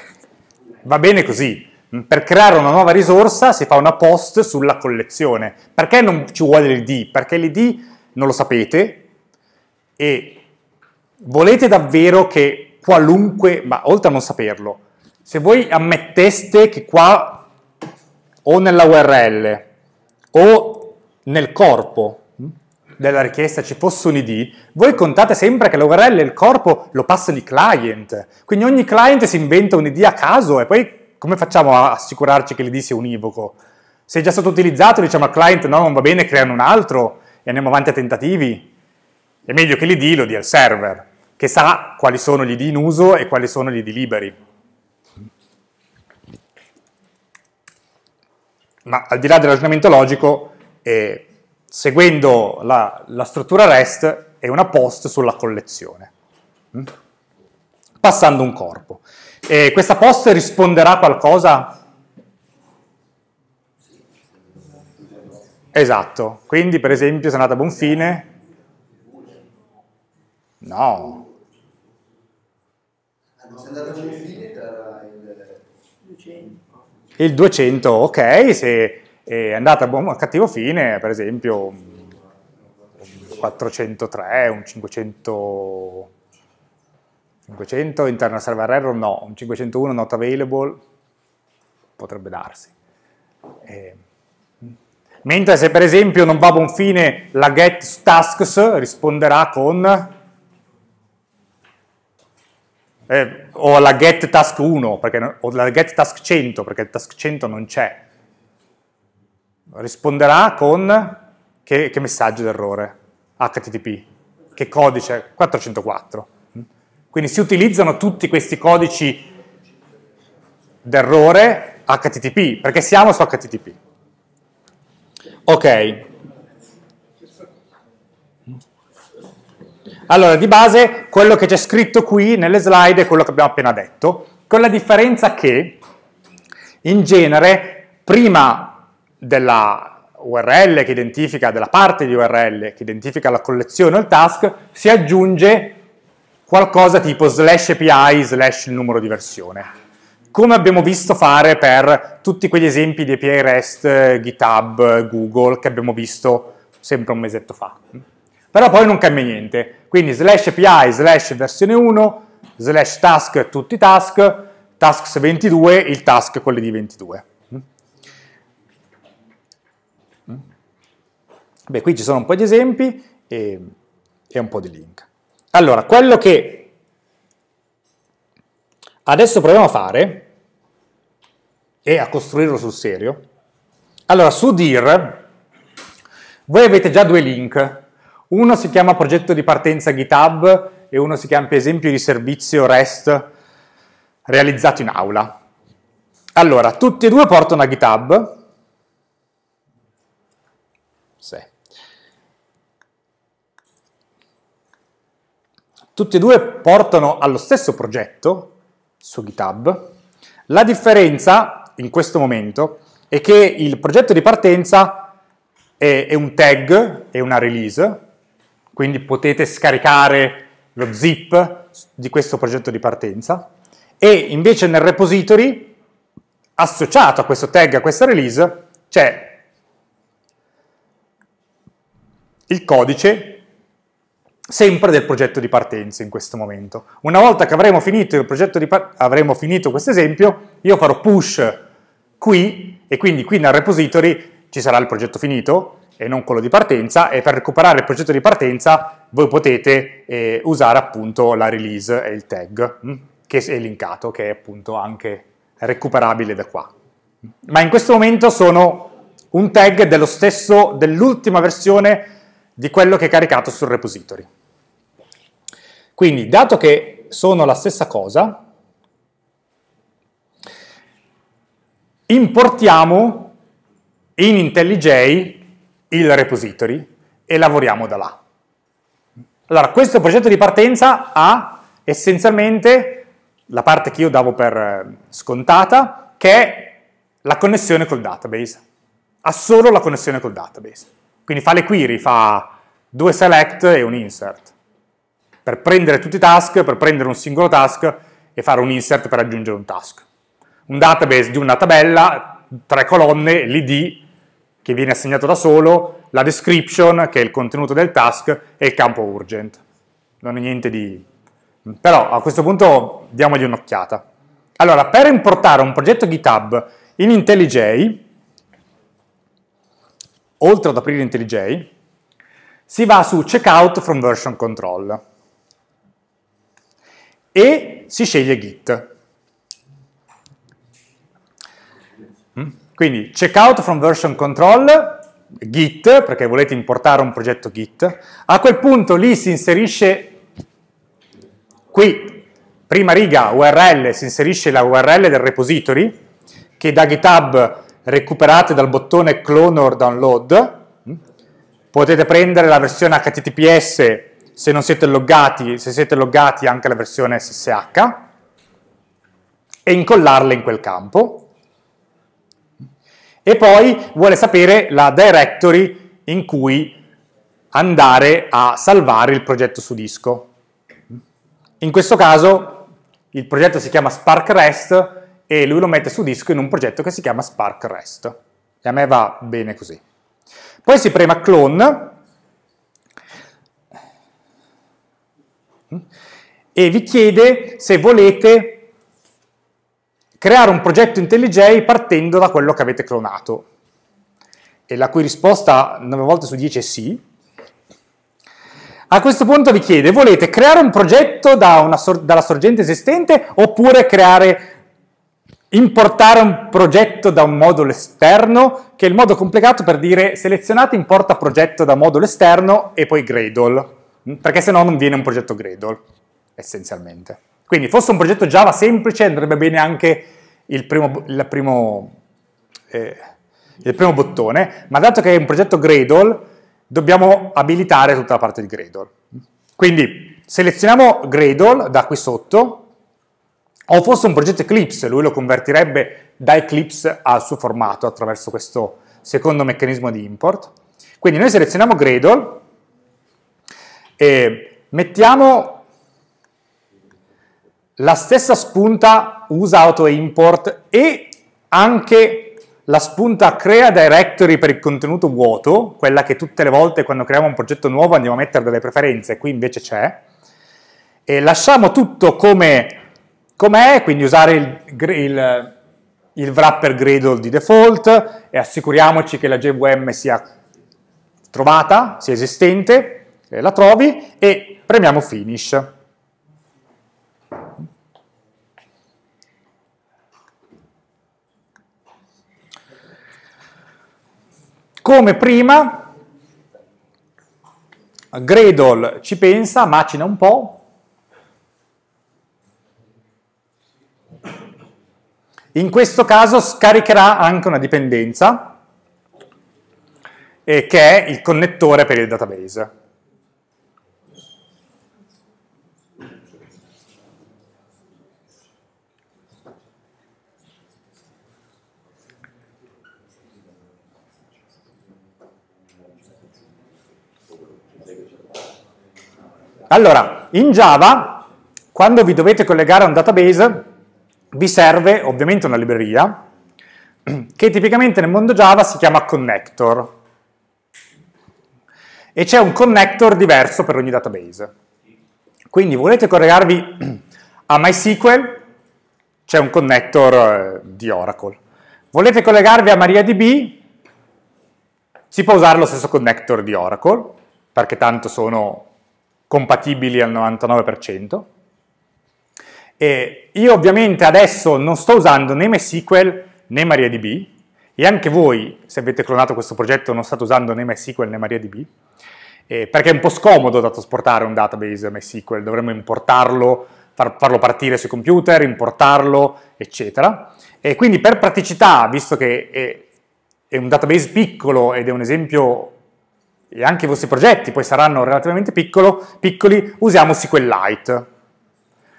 va bene così. Per creare una nuova risorsa si fa una post sulla collezione. Perché non ci vuole l'id? Perché l'id non lo sapete e volete davvero che qualunque, ma oltre a non saperlo, se voi ammetteste che qua o nella URL o nel corpo hm, della richiesta ci fosse un ID, voi contate sempre che l'URL e il corpo lo passano i client. Quindi ogni client si inventa un ID a caso e poi come facciamo a assicurarci che l'ID sia univoco? Se è già stato utilizzato diciamo al client no, non va bene, creano un altro e andiamo avanti a tentativi. È meglio che l'ID lo dia al server che sa quali sono gli ID in uso e quali sono gli ID liberi. Ma al di là del ragionamento logico, eh, seguendo la, la, struttura REST è una post sulla collezione, hm? passando un corpo. E questa post risponderà a qualcosa? Esatto, quindi per esempio se è andata a buon fine, no, se andate a fine tra il 200. Il 200, ok, se è andata a buon a cattivo fine, per esempio un 403, un 500 500 internal server error no, un 501 not available potrebbe darsi. Eh, mentre se per esempio non va a buon fine la get tasks risponderà con eh, o la get task 1 perché, o la get task 100 perché il task 100 non c'è. Risponderà con che, che messaggio d'errore? HTTP. Che codice? 404. Quindi si utilizzano tutti questi codici d'errore HTTP, perché siamo su HTTP. Ok, Allora, di base, quello che c'è scritto qui nelle slide è quello che abbiamo appena detto, con la differenza che, in genere, prima della URL che identifica, della parte di URL che identifica la collezione o il task, si aggiunge qualcosa tipo slash API slash il numero di versione come abbiamo visto fare per tutti quegli esempi di API REST, GitHub, Google, che abbiamo visto sempre un mesetto fa. Però poi non cambia niente, quindi slash API slash versione 1, slash task tutti i task, tasks 22, il task quelli di 22. Beh, qui ci sono un po' di esempi e, e un po' di link. Allora, quello che adesso proviamo a fare e a costruirlo sul serio. Allora, su dir, voi avete già due link. Uno si chiama progetto di partenza GitHub e uno si chiama esempio di servizio REST realizzato in aula. Allora, tutti e due portano a GitHub. Sì. Tutti e due portano allo stesso progetto su GitHub. La differenza in questo momento è che il progetto di partenza è, è un tag, è una release, quindi potete scaricare lo zip di questo progetto di partenza e invece nel repository associato a questo tag, a questa release, c'è il codice sempre del progetto di partenza in questo momento. Una volta che avremo finito, il progetto di avremo finito questo esempio, io farò push qui e quindi qui nel repository ci sarà il progetto finito e non quello di partenza e per recuperare il progetto di partenza voi potete eh, usare appunto la release e il tag mh, mm, che è linkato, che è appunto anche recuperabile da qua. Ma in questo momento sono un tag dello stesso, dell'ultima versione di quello che è caricato sul repository. Quindi, dato che sono la stessa cosa, importiamo in IntelliJ il repository e lavoriamo da là. Allora, questo progetto di partenza ha essenzialmente la parte che io davo per eh, scontata, che è la connessione col database. Ha solo la connessione col database. Quindi fa le query, fa due select e un insert. Per prendere tutti i task, per prendere un singolo task e fare un insert per aggiungere un task. Un database di una tabella, tre colonne, l'id che viene assegnato da solo, la description che è il contenuto del task e il campo urgent. Non è niente di... Però a questo punto diamogli un'occhiata. Allora, per importare un progetto GitHub in IntelliJ, oltre ad aprire IntelliJ, si va su Checkout from Version Control e si sceglie Git. Quindi Checkout from Version Control, Git, perché volete importare un progetto Git. A quel punto lì si inserisce, qui, prima riga URL, si inserisce la URL del repository, che da GitHub recuperate dal bottone clone or download, potete prendere la versione HTTPS se non siete loggati, se siete loggati anche la versione SSH e incollarla in quel campo. E poi vuole sapere la directory in cui andare a salvare il progetto su disco. In questo caso il progetto si chiama Spark REST e lui lo mette su disco in un progetto che si chiama Spark REST. E a me va bene così. Poi si prema clone e vi chiede se volete creare un progetto IntelliJ partendo da quello che avete clonato. E la cui risposta 9 volte su 10 è sì. A questo punto vi chiede, volete creare un progetto da sor dalla sorgente esistente oppure creare importare un progetto da un modulo esterno, che è il modo complicato per dire selezionate importa progetto da modulo esterno e poi Gradle, perché se no non viene un progetto Gradle, essenzialmente. Quindi fosse un progetto Java semplice andrebbe bene anche il primo, il primo, eh, il primo bottone, ma dato che è un progetto Gradle, dobbiamo abilitare tutta la parte di Gradle. Quindi selezioniamo Gradle da qui sotto, o fosse un progetto Eclipse, lui lo convertirebbe da Eclipse al suo formato attraverso questo secondo meccanismo di import. Quindi noi selezioniamo Gradle e mettiamo la stessa spunta usa auto-import e anche la spunta crea directory per il contenuto vuoto, quella che tutte le volte quando creiamo un progetto nuovo andiamo a mettere delle preferenze, qui invece c'è, e lasciamo tutto come è, quindi usare il, il, il wrapper Gradle di default e assicuriamoci che la JVM sia trovata, sia esistente, la trovi e premiamo Finish. Come prima, Gradle ci pensa, macina un po', In questo caso scaricherà anche una dipendenza eh, che è il connettore per il database. Allora, in Java, quando vi dovete collegare a un database, vi serve ovviamente una libreria che tipicamente nel mondo Java si chiama connector e c'è un connector diverso per ogni database. Quindi volete collegarvi a MySQL, c'è un connector eh, di Oracle. Volete collegarvi a MariaDB, si può usare lo stesso connector di Oracle, perché tanto sono compatibili al 99%. E io ovviamente adesso non sto usando né MySQL né MariaDB, e anche voi, se avete clonato questo progetto, non state usando né MySQL né MariaDB, eh, perché è un po' scomodo da trasportare un database MySQL, dovremmo importarlo, far, farlo partire sui computer, importarlo, eccetera. E quindi per praticità, visto che è, è un database piccolo ed è un esempio, e anche i vostri progetti poi saranno relativamente piccolo, piccoli, usiamo SQLite.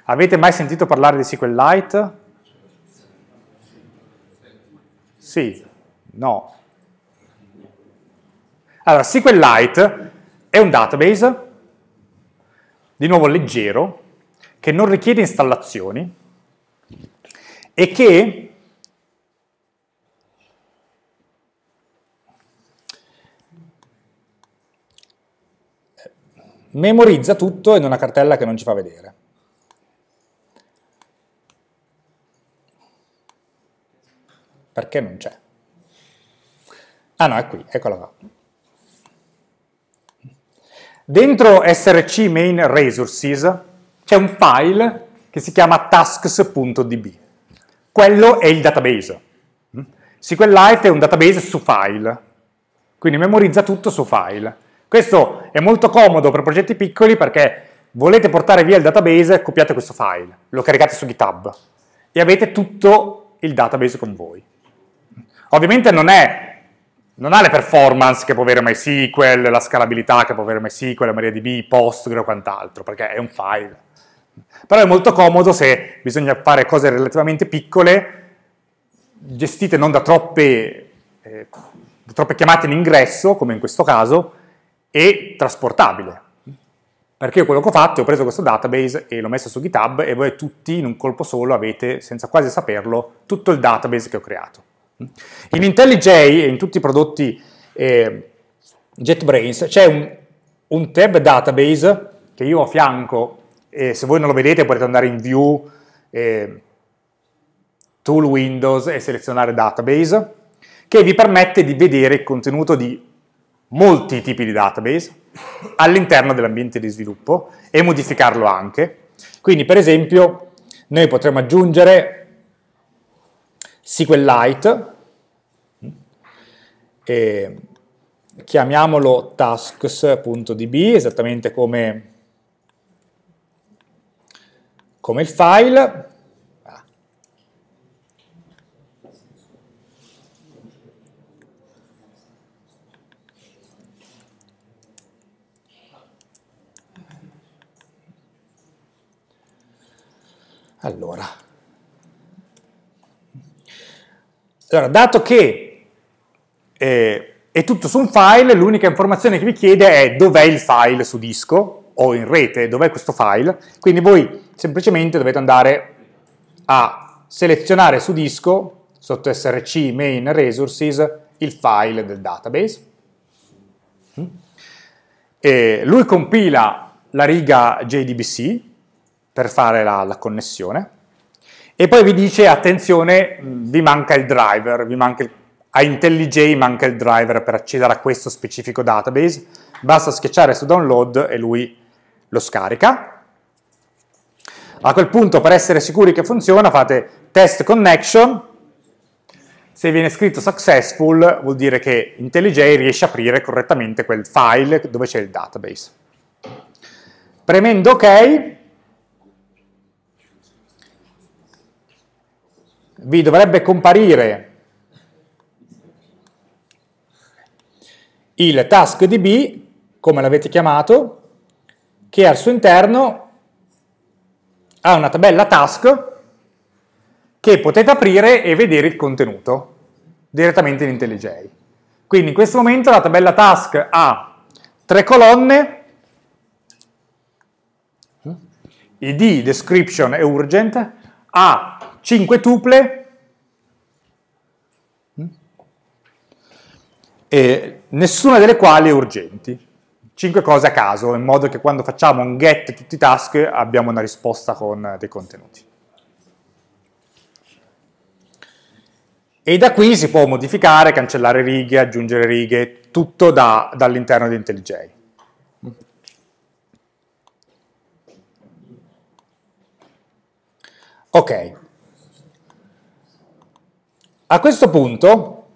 Avete mai sentito parlare di SQLite? Sì, no. Allora, SQLite è un database, di nuovo leggero, che non richiede installazioni e che memorizza tutto in una cartella che non ci fa vedere. Perché non c'è? Ah no, è qui, eccola qua. Dentro src main resources c'è un file che si chiama tasks.db. Quello è il database. SQLite è un database su file, quindi memorizza tutto su file. Questo è molto comodo per progetti piccoli perché volete portare via il database, copiate questo file, lo caricate su GitHub e avete tutto il database con voi. Ovviamente non, è, non ha le performance che può avere MySQL, la scalabilità che può avere MySQL, MariaDB, Postgre o quant'altro, perché è un file. Però è molto comodo se bisogna fare cose relativamente piccole, gestite non da troppe, eh, da troppe chiamate in ingresso, come in questo caso, e trasportabile. Perché io quello che ho fatto è ho preso questo database e l'ho messo su GitHub e voi tutti in un colpo solo avete, senza quasi saperlo, tutto il database che ho creato. In IntelliJ e in tutti i prodotti eh, JetBrains c'è un, un, tab database che io ho a fianco e se voi non lo vedete potete andare in View, eh, Tool Windows e selezionare Database che vi permette di vedere il contenuto di molti tipi di database all'interno dell'ambiente di sviluppo e modificarlo anche. Quindi per esempio noi potremmo aggiungere SQLite, e chiamiamolo tasks.db, esattamente come, come il file, Allora, Allora, dato che eh, è tutto su un file, l'unica informazione che vi chiede è dov'è il file su disco, o in rete, dov'è questo file, quindi voi semplicemente dovete andare a selezionare su disco, sotto src main resources, il file del database. E lui compila la riga JDBC per fare la, la connessione e poi vi dice attenzione vi manca il driver, manca il, a IntelliJ manca il driver per accedere a questo specifico database, basta schiacciare su download e lui lo scarica. A quel punto per essere sicuri che funziona fate test connection, se viene scritto successful vuol dire che IntelliJ riesce a aprire correttamente quel file dove c'è il database. Premendo OK, vi dovrebbe comparire il task DB, come l'avete chiamato, che al suo interno ha una tabella task che potete aprire e vedere il contenuto direttamente in IntelliJ. Quindi in questo momento la tabella task ha tre colonne, id, description e urgent, ha 5 tuple e nessuna delle quali è urgenti. 5 cose a caso, in modo che quando facciamo un get tutti i task abbiamo una risposta con dei contenuti. E da qui si può modificare, cancellare righe, aggiungere righe, tutto da, dall'interno di IntelliJ. Ok, a questo punto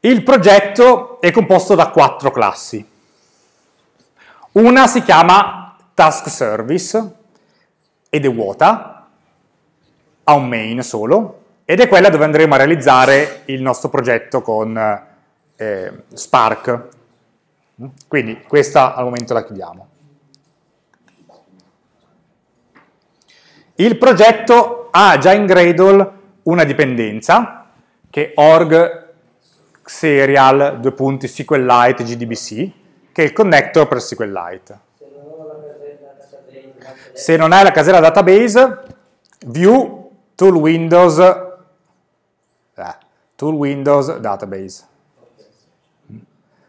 il progetto è composto da quattro classi. Una si chiama Task Service ed è vuota, ha un main solo, ed è quella dove andremo a realizzare il nostro progetto con eh, Spark. Quindi questa al momento la chiudiamo. Il progetto ha già in Gradle una dipendenza che è org serial 2 punti SQLite GDBC che è il connector per SQLite. Se non hai la casella database, view tool windows, eh, tool windows database.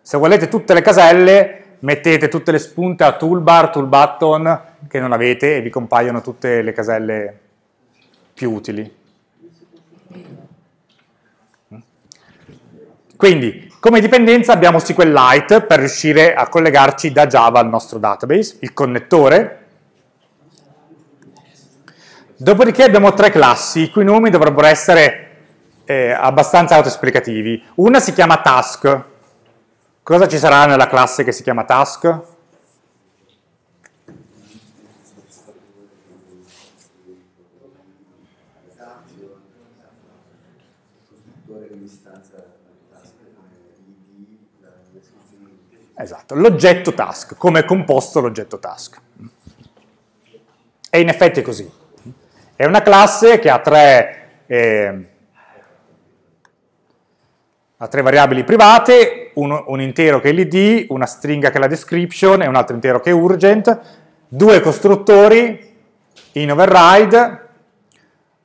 Se volete tutte le caselle, mettete tutte le spunte a toolbar, tool button che non avete e vi compaiono tutte le caselle più utili. Quindi, come dipendenza abbiamo SQLite per riuscire a collegarci da Java al nostro database, il connettore. Dopodiché abbiamo tre classi, i cui nomi dovrebbero essere eh, abbastanza autoesplicativi. Una si chiama task. Cosa ci sarà nella classe che si chiama task? Esatto, l'oggetto task, come è composto l'oggetto task. E in effetti è così. È una classe che ha tre, eh, ha tre variabili private, un, un, intero che è l'id, una stringa che è la description e un altro intero che è urgent, due costruttori in override,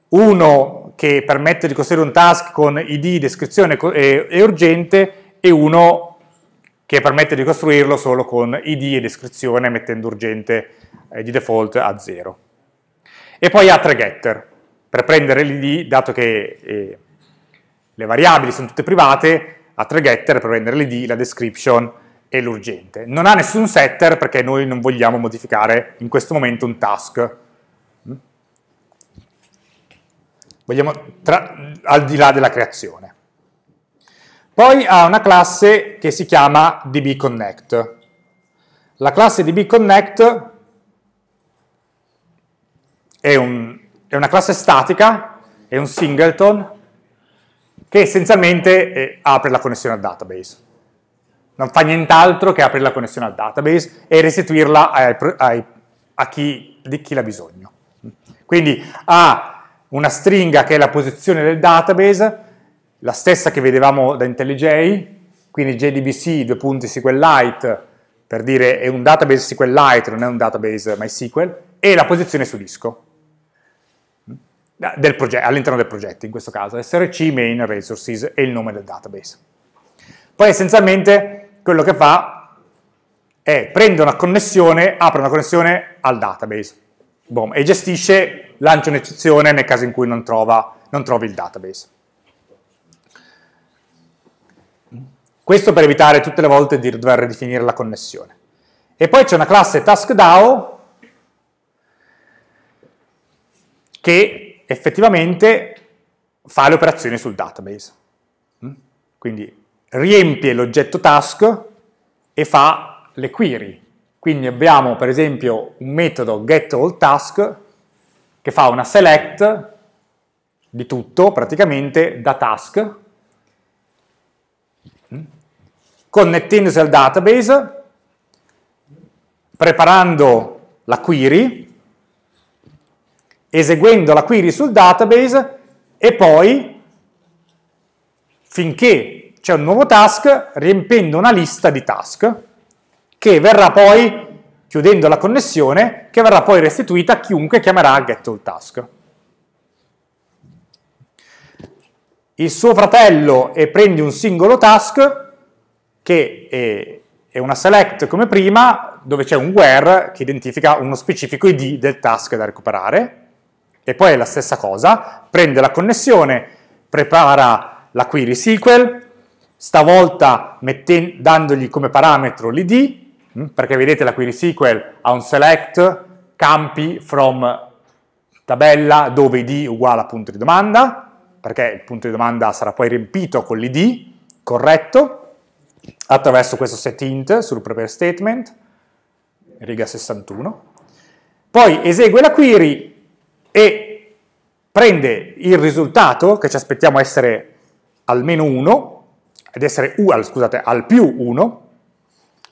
uno che permette di costruire un task con id, descrizione e, urgente e uno che permette di costruirlo solo con id e descrizione mettendo urgente eh, di default a 0. E poi ha tre getter, per prendere l'id, dato che eh, le variabili sono tutte private, ha tre getter per prendere l'id, la description e l'urgente. Non ha nessun setter perché noi non vogliamo modificare in questo momento un task. Mm? Vogliamo, tra, al di là della creazione. Poi ha una classe che si chiama dbconnect. La classe dbconnect è, un, è una classe statica, è un singleton, che essenzialmente eh, apre la connessione al database. Non fa nient'altro che aprire la connessione al database e restituirla ai, ai, a chi, di chi l'ha bisogno. Quindi ha una stringa che è la posizione del database, la stessa che vedevamo da IntelliJ, quindi JDBC, due punti SQLite, per dire è un database SQLite, non è un database MySQL, e la posizione su disco all'interno del progetto, in questo caso src main resources e il nome del database. Poi essenzialmente quello che fa è prende una connessione, apre una connessione al database boom, e gestisce, lancia un'eccezione nel caso in cui non, trova, non trovi il database. Questo per evitare tutte le volte di dover ridefinire la connessione. E poi c'è una classe TaskDAO che effettivamente fa le operazioni sul database. Mm? Quindi riempie l'oggetto task e fa le query. Quindi abbiamo per esempio un metodo getAllTask che fa una select di tutto praticamente da task mm? Connettendosi al database preparando la query eseguendo la query sul database e poi, finché c'è un nuovo task, riempendo una lista di task che verrà poi, chiudendo la connessione, che verrà poi restituita a chiunque chiamerà getAllTask. Il suo fratello e prende un singolo task che è, è una select come prima, dove c'è un where che identifica uno specifico id del task da recuperare, e poi è la stessa cosa, prende la connessione, prepara la query SQL, stavolta dandogli come parametro l'id, mm, perché vedete la query SQL ha un select campi from tabella dove id uguale a punto di domanda, perché il punto di domanda sarà poi riempito con l'id corretto, attraverso questo setInt sul prepare statement, riga 61. Poi esegue la query, e prende il risultato, che ci aspettiamo essere almeno 1, ed essere u, scusate, al più 1,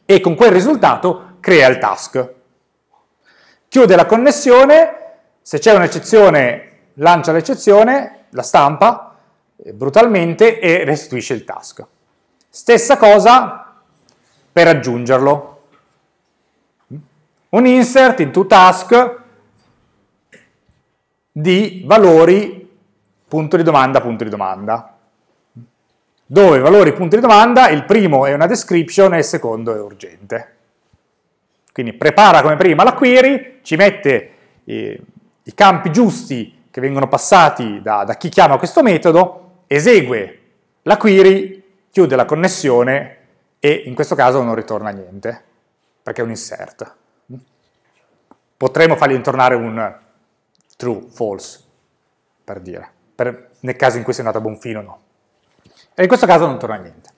e con quel risultato crea il task. Chiude la connessione, se c'è un'eccezione lancia l'eccezione, la stampa eh, brutalmente e restituisce il task. Stessa cosa per aggiungerlo. Un insert into task di valori punto di domanda, punto di domanda. Dove valori punto di domanda, il primo è una description e il secondo è urgente. Quindi prepara come prima la query, ci mette eh, i campi giusti che vengono passati da, da chi chiama questo metodo, esegue la query, chiude la connessione e in questo caso non ritorna niente, perché è un insert. Potremmo fargli ritornare un true, false, per dire, per, nel caso in cui sia andato a buon fine o no. E in questo caso non torna niente.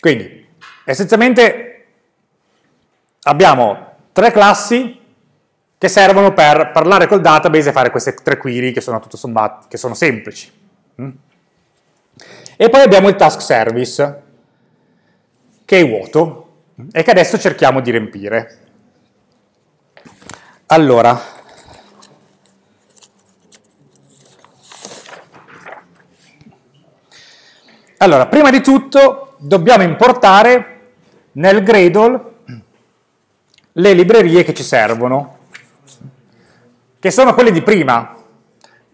Quindi, essenzialmente abbiamo tre classi che servono per parlare col database e fare queste tre query che sono tutto sommato, che sono semplici. Mm? E poi abbiamo il task service, che è vuoto, e che adesso cerchiamo di riempire. Allora, allora, prima di tutto dobbiamo importare nel Gradle le librerie che ci servono, che sono quelle di prima.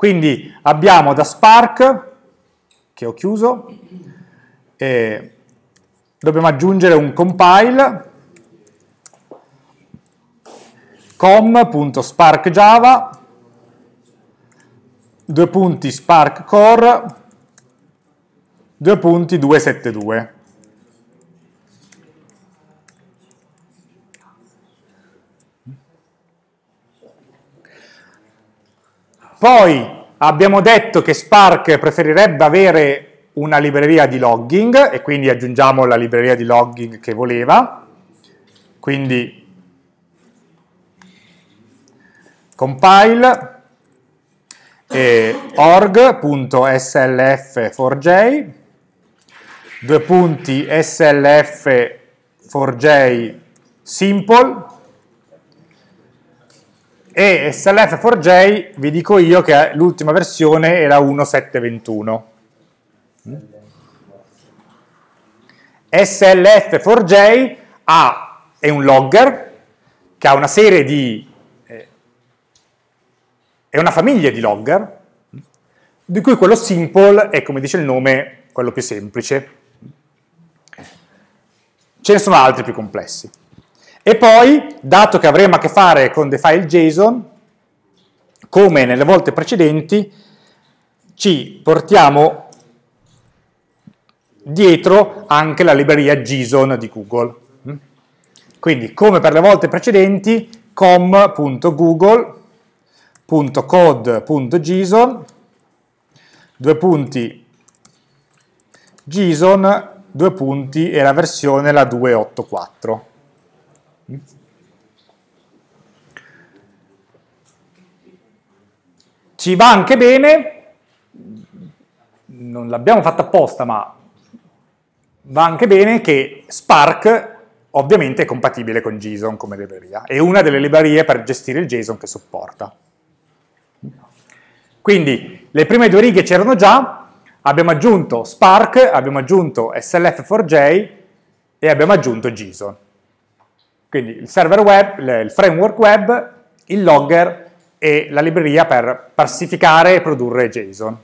Quindi abbiamo da Spark, che ho chiuso, e dobbiamo aggiungere un compile com.sparkjava, due punti Spark Core, due punti 272. Poi abbiamo detto che Spark preferirebbe avere una libreria di logging e quindi aggiungiamo la libreria di logging che voleva. Quindi compile e org.slf4j due punti slf4j simple e slf4j vi dico io che l'ultima versione era 1.721 SLF4J ha, è un logger che ha una serie di, eh, è una famiglia di logger, di cui quello simple è, come dice il nome, quello più semplice. Ce ne sono altri più complessi. E poi, dato che avremo a che fare con dei file JSON, come nelle volte precedenti, ci portiamo dietro anche la libreria JSON di Google. Quindi, come per le volte precedenti, com.google.code.json, due punti JSON, due punti e la versione la 284. Ci va anche bene, non l'abbiamo fatta apposta, ma va anche bene che Spark ovviamente è compatibile con JSON come libreria, è una delle librerie per gestire il JSON che supporta. Quindi le prime due righe c'erano già, abbiamo aggiunto Spark, abbiamo aggiunto SLF4J e abbiamo aggiunto JSON. Quindi il server web, il framework web, il logger e la libreria per parsificare e produrre JSON.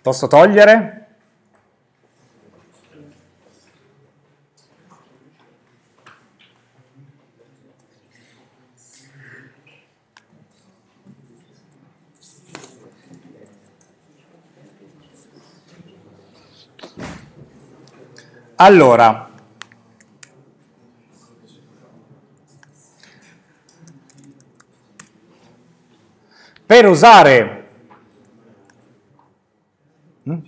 Posso togliere? Allora, per usare Mm?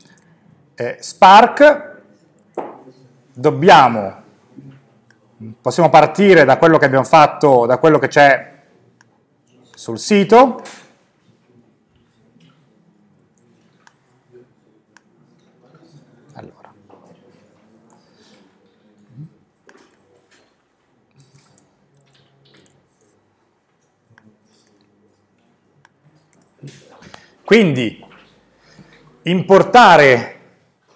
Eh, Spark dobbiamo, possiamo partire da quello che abbiamo fatto, da quello che c'è sul sito, Quindi importare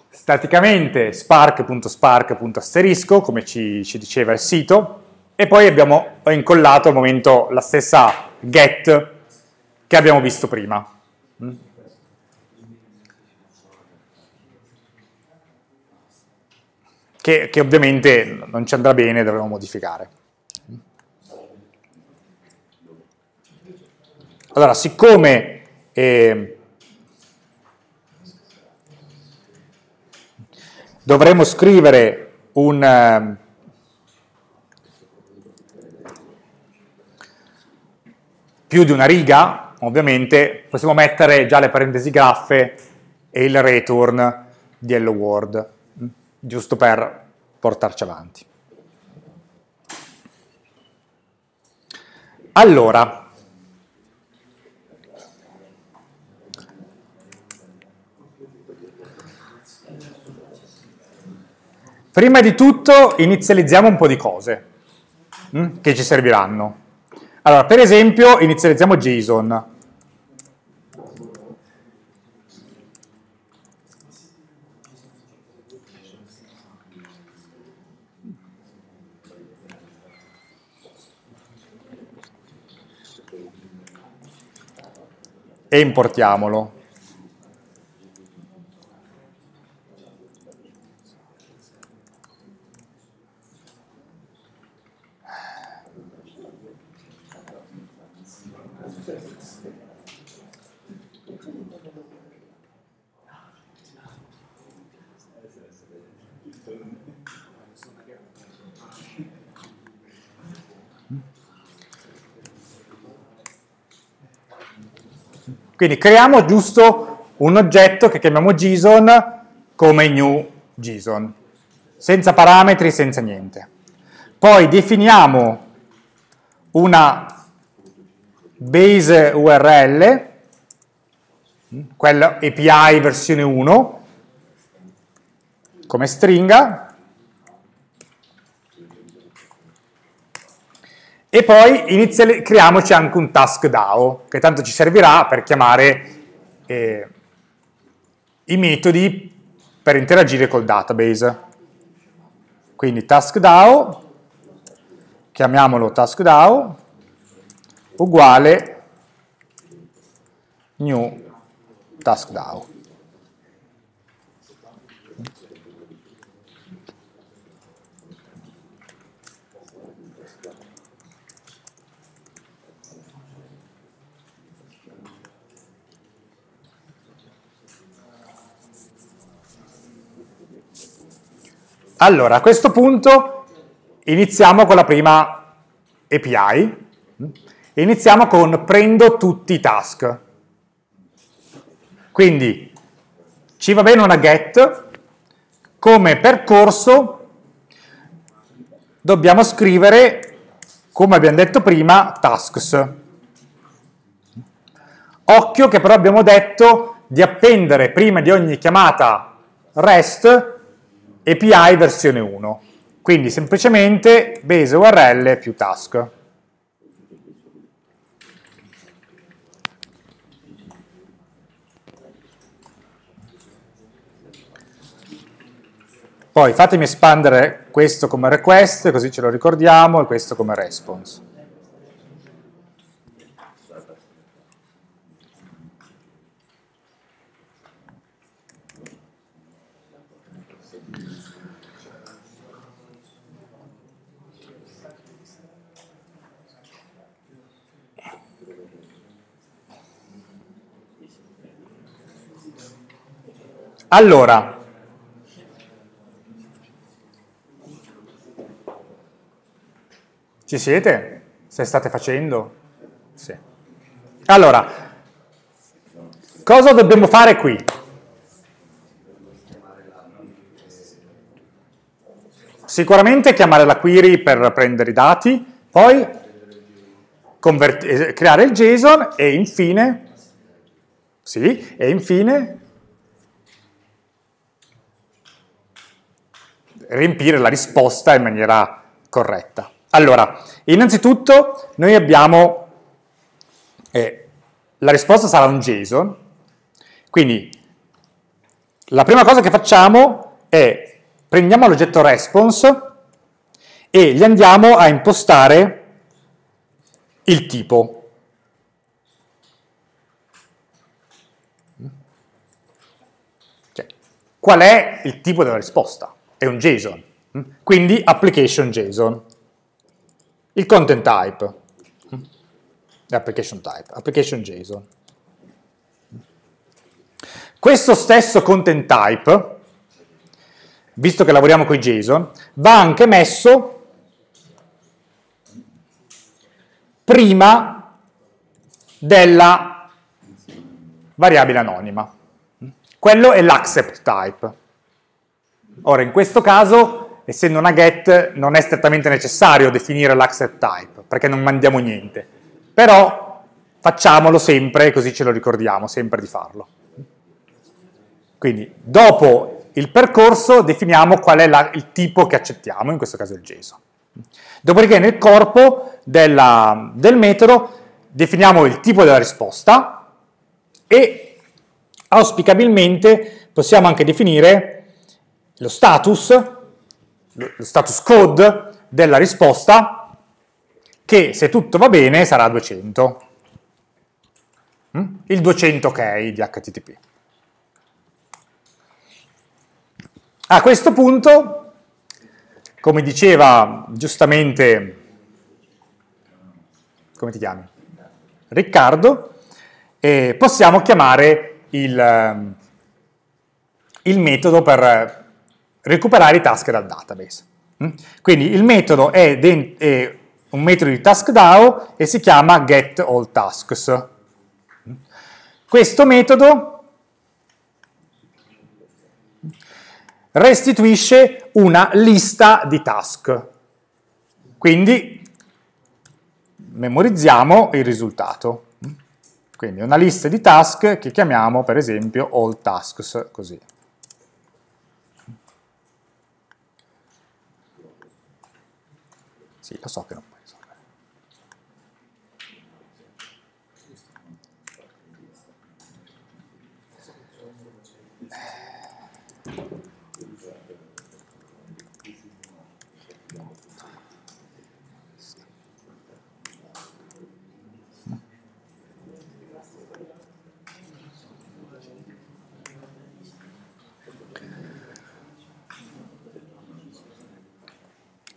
staticamente spark.spark.asterisco, come ci, ci, diceva il sito, e poi abbiamo incollato al momento la stessa get che abbiamo visto prima. Che, che ovviamente non ci andrà bene, dovremo modificare. Allora, siccome eh, dovremo scrivere un, ehm, più di una riga, ovviamente possiamo mettere già le parentesi graffe e il return di Hello World, mm, giusto per portarci avanti. Allora, Prima di tutto inizializziamo un po' di cose hm, che ci serviranno. Allora, per esempio, inizializziamo JSON. E importiamolo. Quindi creiamo giusto un oggetto che chiamiamo JSON come new JSON, senza parametri, senza niente. Poi definiamo una base URL, quella API versione 1, come stringa, E poi creiamoci anche un task DAO, che tanto ci servirà per chiamare eh, i metodi per interagire col database. Quindi task DAO, chiamiamolo task DAO, uguale new task DAO. Allora, a questo punto iniziamo con la prima API. Iniziamo con prendo tutti i task. Quindi ci va bene una get, come percorso dobbiamo scrivere, come abbiamo detto prima, tasks. Occhio che però abbiamo detto di appendere prima di ogni chiamata REST API versione 1. Quindi semplicemente base URL più task. Poi fatemi espandere questo come request, così ce lo ricordiamo, e questo come response. Allora, ci siete? Se state facendo? Sì. Allora, cosa dobbiamo fare qui? Sicuramente chiamare la query per prendere i dati, poi eh, creare il JSON e infine, sì, e infine riempire la risposta in maniera corretta. Allora, innanzitutto noi abbiamo, eh, la risposta sarà un JSON, quindi la prima cosa che facciamo è prendiamo l'oggetto response e gli andiamo a impostare il tipo. Cioè, qual è il tipo della risposta? È un JSON, quindi application JSON. Il content type, application type, application JSON. Questo stesso content type, visto che lavoriamo con i JSON, va anche messo prima della variabile anonima. Quello è l'accept type. Ora, in questo caso, essendo una get, non è strettamente necessario definire l'accept type, perché non mandiamo niente. Però facciamolo sempre, così ce lo ricordiamo, sempre di farlo. Quindi, dopo il percorso, definiamo qual è la, il tipo che accettiamo, in questo caso il JSON. Dopodiché nel corpo della, del metodo definiamo il tipo della risposta e auspicabilmente possiamo anche definire lo status, lo status code della risposta, che se tutto va bene sarà 200. Mm? Il 200 key di HTTP. A questo punto, come diceva giustamente, come ti chiami? Riccardo, eh, possiamo chiamare il, ehm, il metodo per recuperare i task dal database. Mm? Quindi il metodo è, è un metodo di task DAO e si chiama getAllTasks. Questo metodo restituisce una lista di task. Quindi memorizziamo il risultato. Quindi una lista di task che chiamiamo per esempio allTasks, così. sillä sopimus.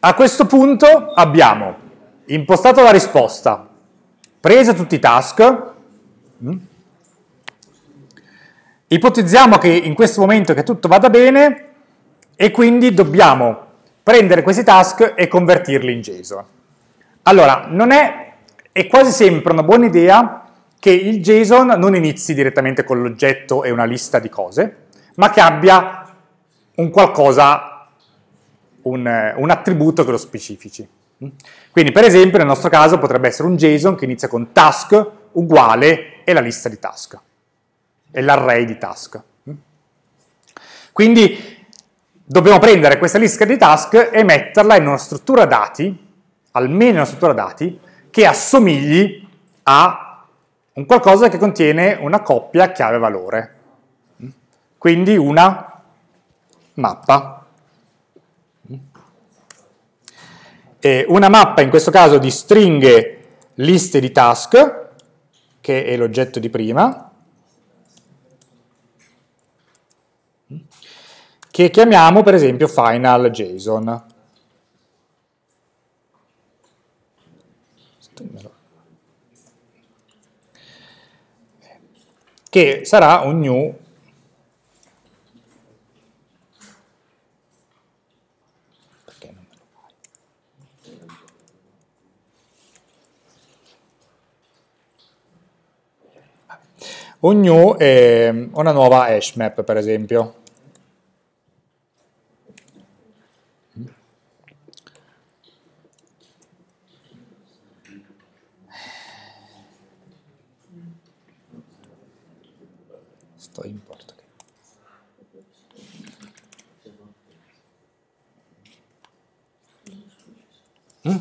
A questo punto abbiamo impostato la risposta, preso tutti i task, mm, ipotizziamo che in questo momento che tutto vada bene e quindi dobbiamo prendere questi task e convertirli in JSON. Allora, non è, è quasi sempre una buona idea che il JSON non inizi direttamente con l'oggetto e una lista di cose, ma che abbia un qualcosa un, un attributo che lo specifici. Quindi per esempio nel nostro caso potrebbe essere un JSON che inizia con task uguale e la lista di task, e l'array di task. Quindi dobbiamo prendere questa lista di task e metterla in una struttura dati, almeno in una struttura dati, che assomigli a un qualcosa che contiene una coppia chiave-valore. Quindi una mappa. Eh, una mappa in questo caso di stringhe liste di task, che è l'oggetto di prima, che chiamiamo per esempio final JSON. che sarà un new un new è una nuova hash map, per esempio. Sto in porto. Mm?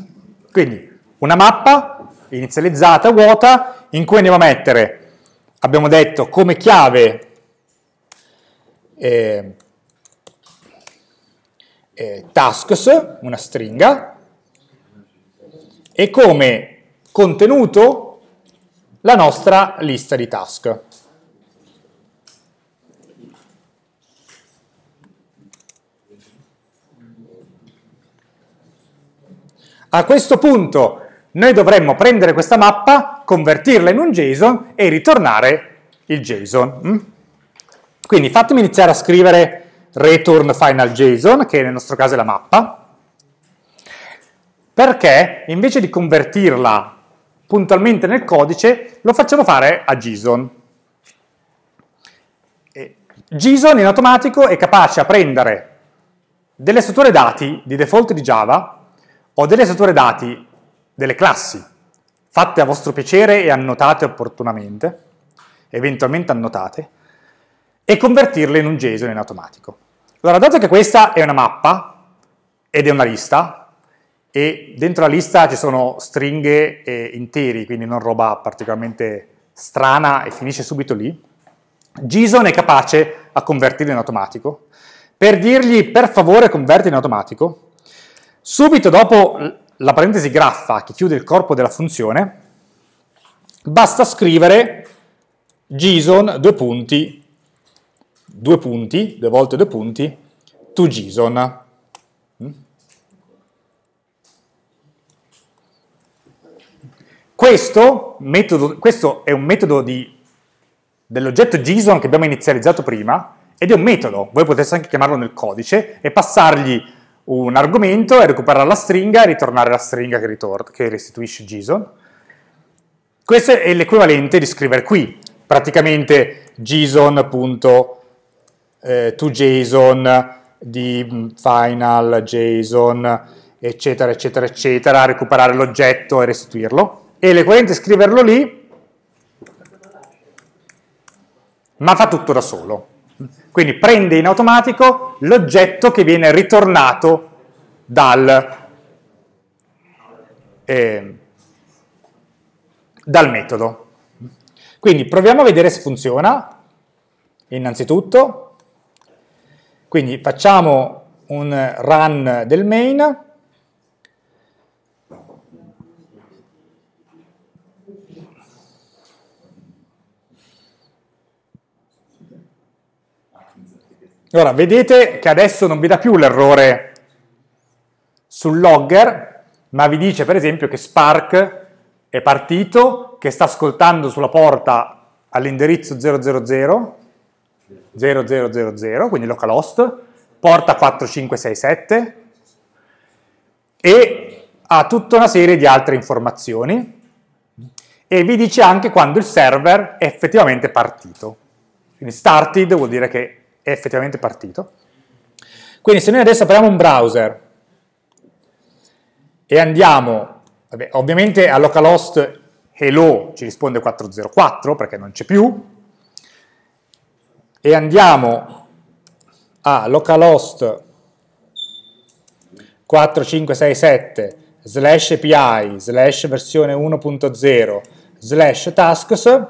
Quindi una mappa inizializzata, vuota, in cui andiamo a mettere abbiamo detto come chiave eh, eh, tasks, una stringa, e come contenuto la nostra lista di task. A questo punto noi dovremmo prendere questa mappa, convertirla in un JSON e ritornare il JSON. Mm? Quindi fatemi iniziare a scrivere return final JSON, che nel nostro caso è la mappa, perché invece di convertirla puntualmente nel codice, lo facciamo fare a JSON. JSON in automatico è capace a prendere delle strutture dati di default di Java o delle strutture dati delle classi, fatte a vostro piacere e annotate opportunamente, eventualmente annotate, e convertirle in un JSON in automatico. Allora, dato che questa è una mappa ed è una lista, e dentro la lista ci sono stringhe e interi, quindi non roba particolarmente strana e finisce subito lì, JSON è capace a convertirlo in automatico. Per dirgli per favore converti in automatico, subito dopo la parentesi graffa che chiude il corpo della funzione, basta scrivere JSON, due punti, due punti, due volte due punti, to JSON. Mm? Questo, metodo, questo, è un metodo dell'oggetto JSON che abbiamo inizializzato prima ed è un metodo, voi potete anche chiamarlo nel codice e passargli un argomento e recuperare la stringa e ritornare la stringa che, che restituisce JSON. Questo è l'equivalente di scrivere qui, praticamente JSON.toJSON eh, di mm, final JSON, eccetera, eccetera, eccetera, recuperare l'oggetto e restituirlo. E l'equivalente è scriverlo lì, ma fa tutto da solo. Quindi prende in automatico l'oggetto che viene ritornato dal, eh, dal metodo. Quindi proviamo a vedere se funziona. Innanzitutto, Quindi facciamo un run del main, Allora, vedete che adesso non vi dà più l'errore sul logger, ma vi dice per esempio che Spark è partito, che sta ascoltando sulla porta all'indirizzo 000, 0000, quindi localhost, porta 4567 e ha tutta una serie di altre informazioni e vi dice anche quando il server è effettivamente partito. Quindi started vuol dire che è effettivamente partito. Quindi se noi adesso apriamo un browser e andiamo, vabbè, ovviamente a localhost hello ci risponde 404 perché non c'è più, e andiamo a localhost 4567 slash API slash versione 1.0 slash tasks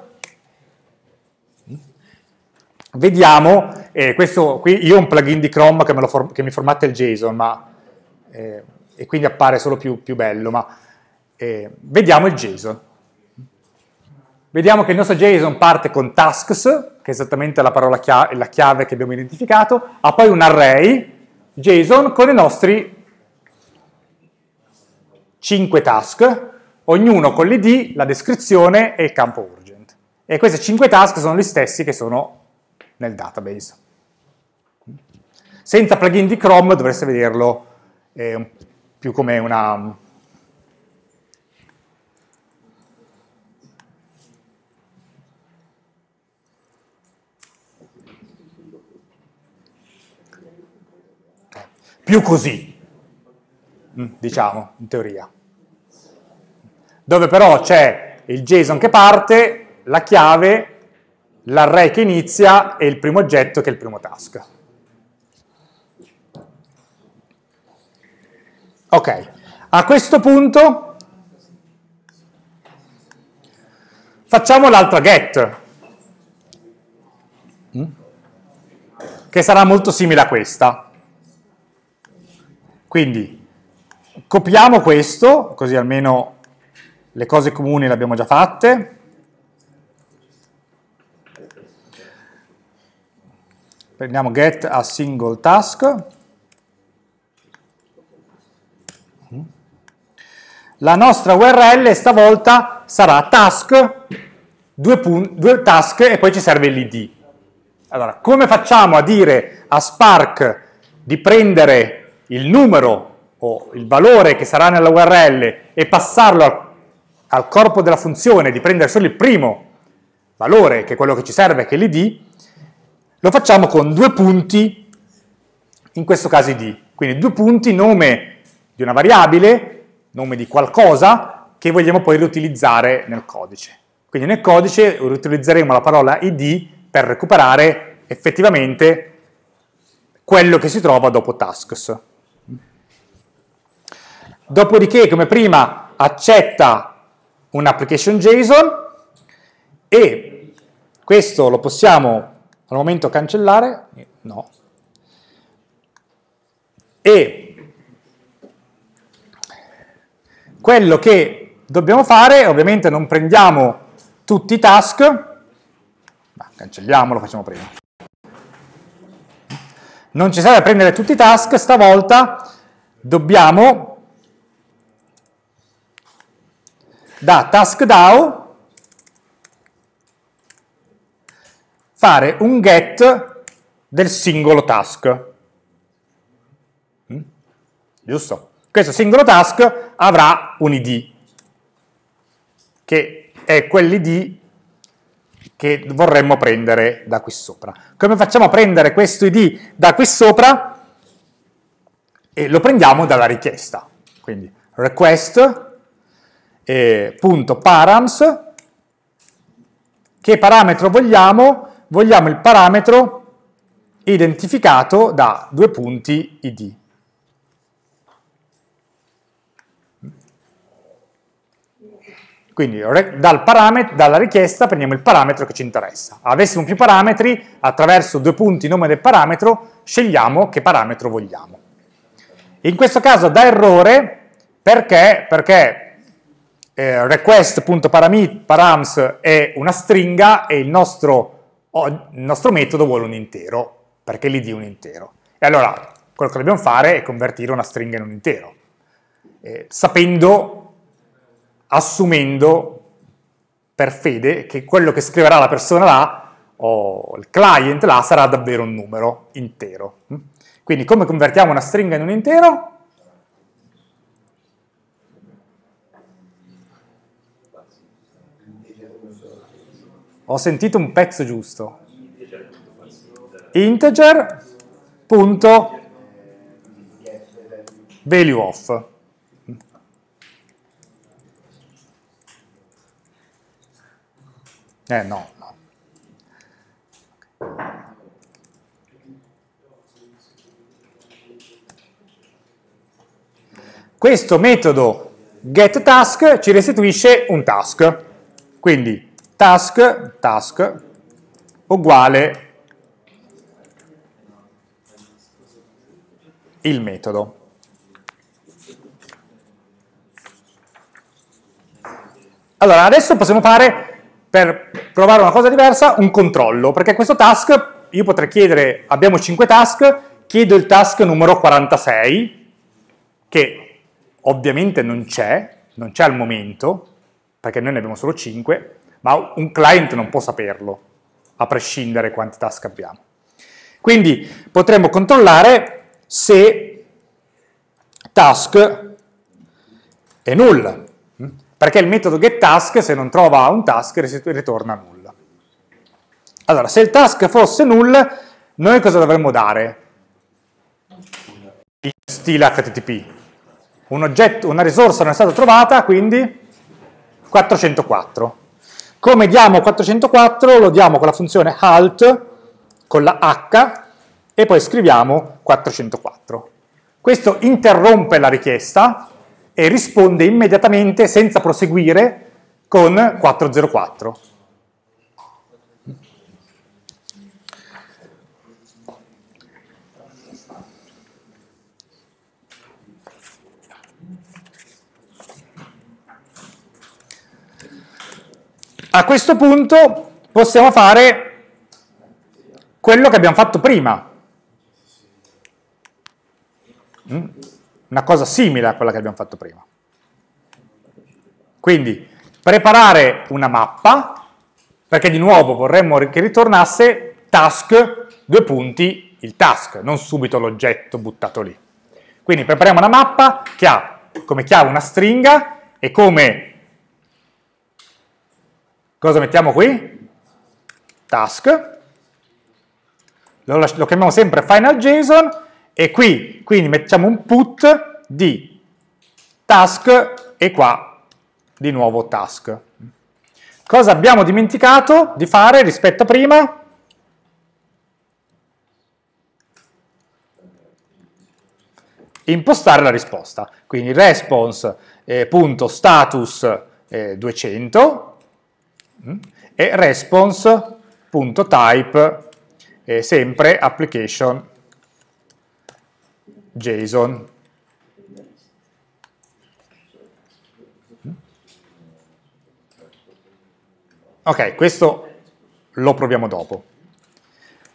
vediamo, eh, questo qui io ho un plugin di Chrome che, che mi formata il JSON, ma, eh, e quindi appare solo più, più bello, ma eh, vediamo il JSON. Vediamo che il nostro JSON parte con tasks, che è esattamente la parola chiave, la chiave che abbiamo identificato, ha poi un array JSON con i nostri 5 task, ognuno con l'id, la descrizione e il campo urgent. E questi 5 task sono gli stessi che sono nel database. Senza plugin di Chrome dovreste vederlo eh, più come una... più così, mm, diciamo, in teoria. Dove però c'è il JSON che parte, la chiave l'array che inizia e il primo oggetto che è il primo task. Ok, a questo punto facciamo l'altra get, mm? che sarà molto simile a questa. Quindi copiamo questo, così almeno le cose comuni le abbiamo già fatte, prendiamo get a single task, la nostra URL stavolta sarà task, due, due task e poi ci serve l'id. Allora, come facciamo a dire a Spark di prendere il numero o il valore che sarà nella URL e passarlo al, al corpo della funzione, di prendere solo il primo valore, che è quello che ci serve, che è l'id, lo facciamo con due punti, in questo caso id. Quindi due punti, nome di una variabile, nome di qualcosa, che vogliamo poi riutilizzare nel codice. Quindi nel codice riutilizzeremo la parola id per recuperare effettivamente quello che si trova dopo tasks. Dopodiché, come prima, accetta un application JSON e questo lo possiamo al momento cancellare, no. E quello che dobbiamo fare, ovviamente non prendiamo tutti i task, ma cancelliamolo, facciamo prima. Non ci serve prendere tutti i task, stavolta dobbiamo da task DAO fare un get del singolo task. Mm? Giusto? Questo singolo task avrà un id, che è quell'id che vorremmo prendere da qui sopra. Come facciamo a prendere questo id da qui sopra? E lo prendiamo dalla richiesta. Quindi request eh, che parametro vogliamo? Vogliamo il parametro identificato da due punti id. Quindi dal dalla richiesta prendiamo il parametro che ci interessa. Avessimo più parametri, attraverso due punti nome del parametro, scegliamo che parametro vogliamo. In questo caso dà errore perché, perché eh, request.params è una stringa e il nostro, il nostro metodo vuole un intero, perché l'id è un intero. E allora quello che dobbiamo fare è convertire una stringa in un intero, eh, sapendo assumendo per fede che quello che scriverà la persona là o il client là sarà davvero un numero intero. Quindi come convertiamo una stringa in un intero? Ho sentito un pezzo giusto. Integer punto value of. Eh no. Questo metodo getTask ci restituisce un task. Quindi task, task uguale il metodo. Allora, adesso possiamo fare per provare una cosa diversa, un controllo, perché questo task, io potrei chiedere, abbiamo 5 task, chiedo il task numero 46, che ovviamente non c'è, non c'è al momento, perché noi ne abbiamo solo 5, ma un client non può saperlo, a prescindere quanti task abbiamo. Quindi potremmo controllare se task è null, perché il metodo getTask, se non trova un task, ritorna null. Allora, se il task fosse null, noi cosa dovremmo dare? In stile HTTP. Un oggetto, una risorsa non è stata trovata, quindi 404. Come diamo 404? Lo diamo con la funzione halt, con la h, e poi scriviamo 404. Questo interrompe la richiesta, e risponde immediatamente senza proseguire con 404. A questo punto possiamo fare quello che abbiamo fatto prima. Mm? una cosa simile a quella che abbiamo fatto prima. Quindi preparare una mappa, perché di nuovo vorremmo che ritornasse task, due punti, il task, non subito l'oggetto buttato lì. Quindi prepariamo una mappa che ha come chiave una stringa e come... Cosa mettiamo qui? Task. Lo, lo chiamiamo sempre final JSON e qui, quindi mettiamo un put di task e qua di nuovo task. Cosa abbiamo dimenticato di fare rispetto a prima? Impostare la risposta. Quindi response.status eh, 200 mm, e response.type eh, sempre application JSON. Ok, questo lo proviamo dopo.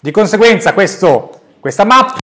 Di conseguenza questo, questa mappa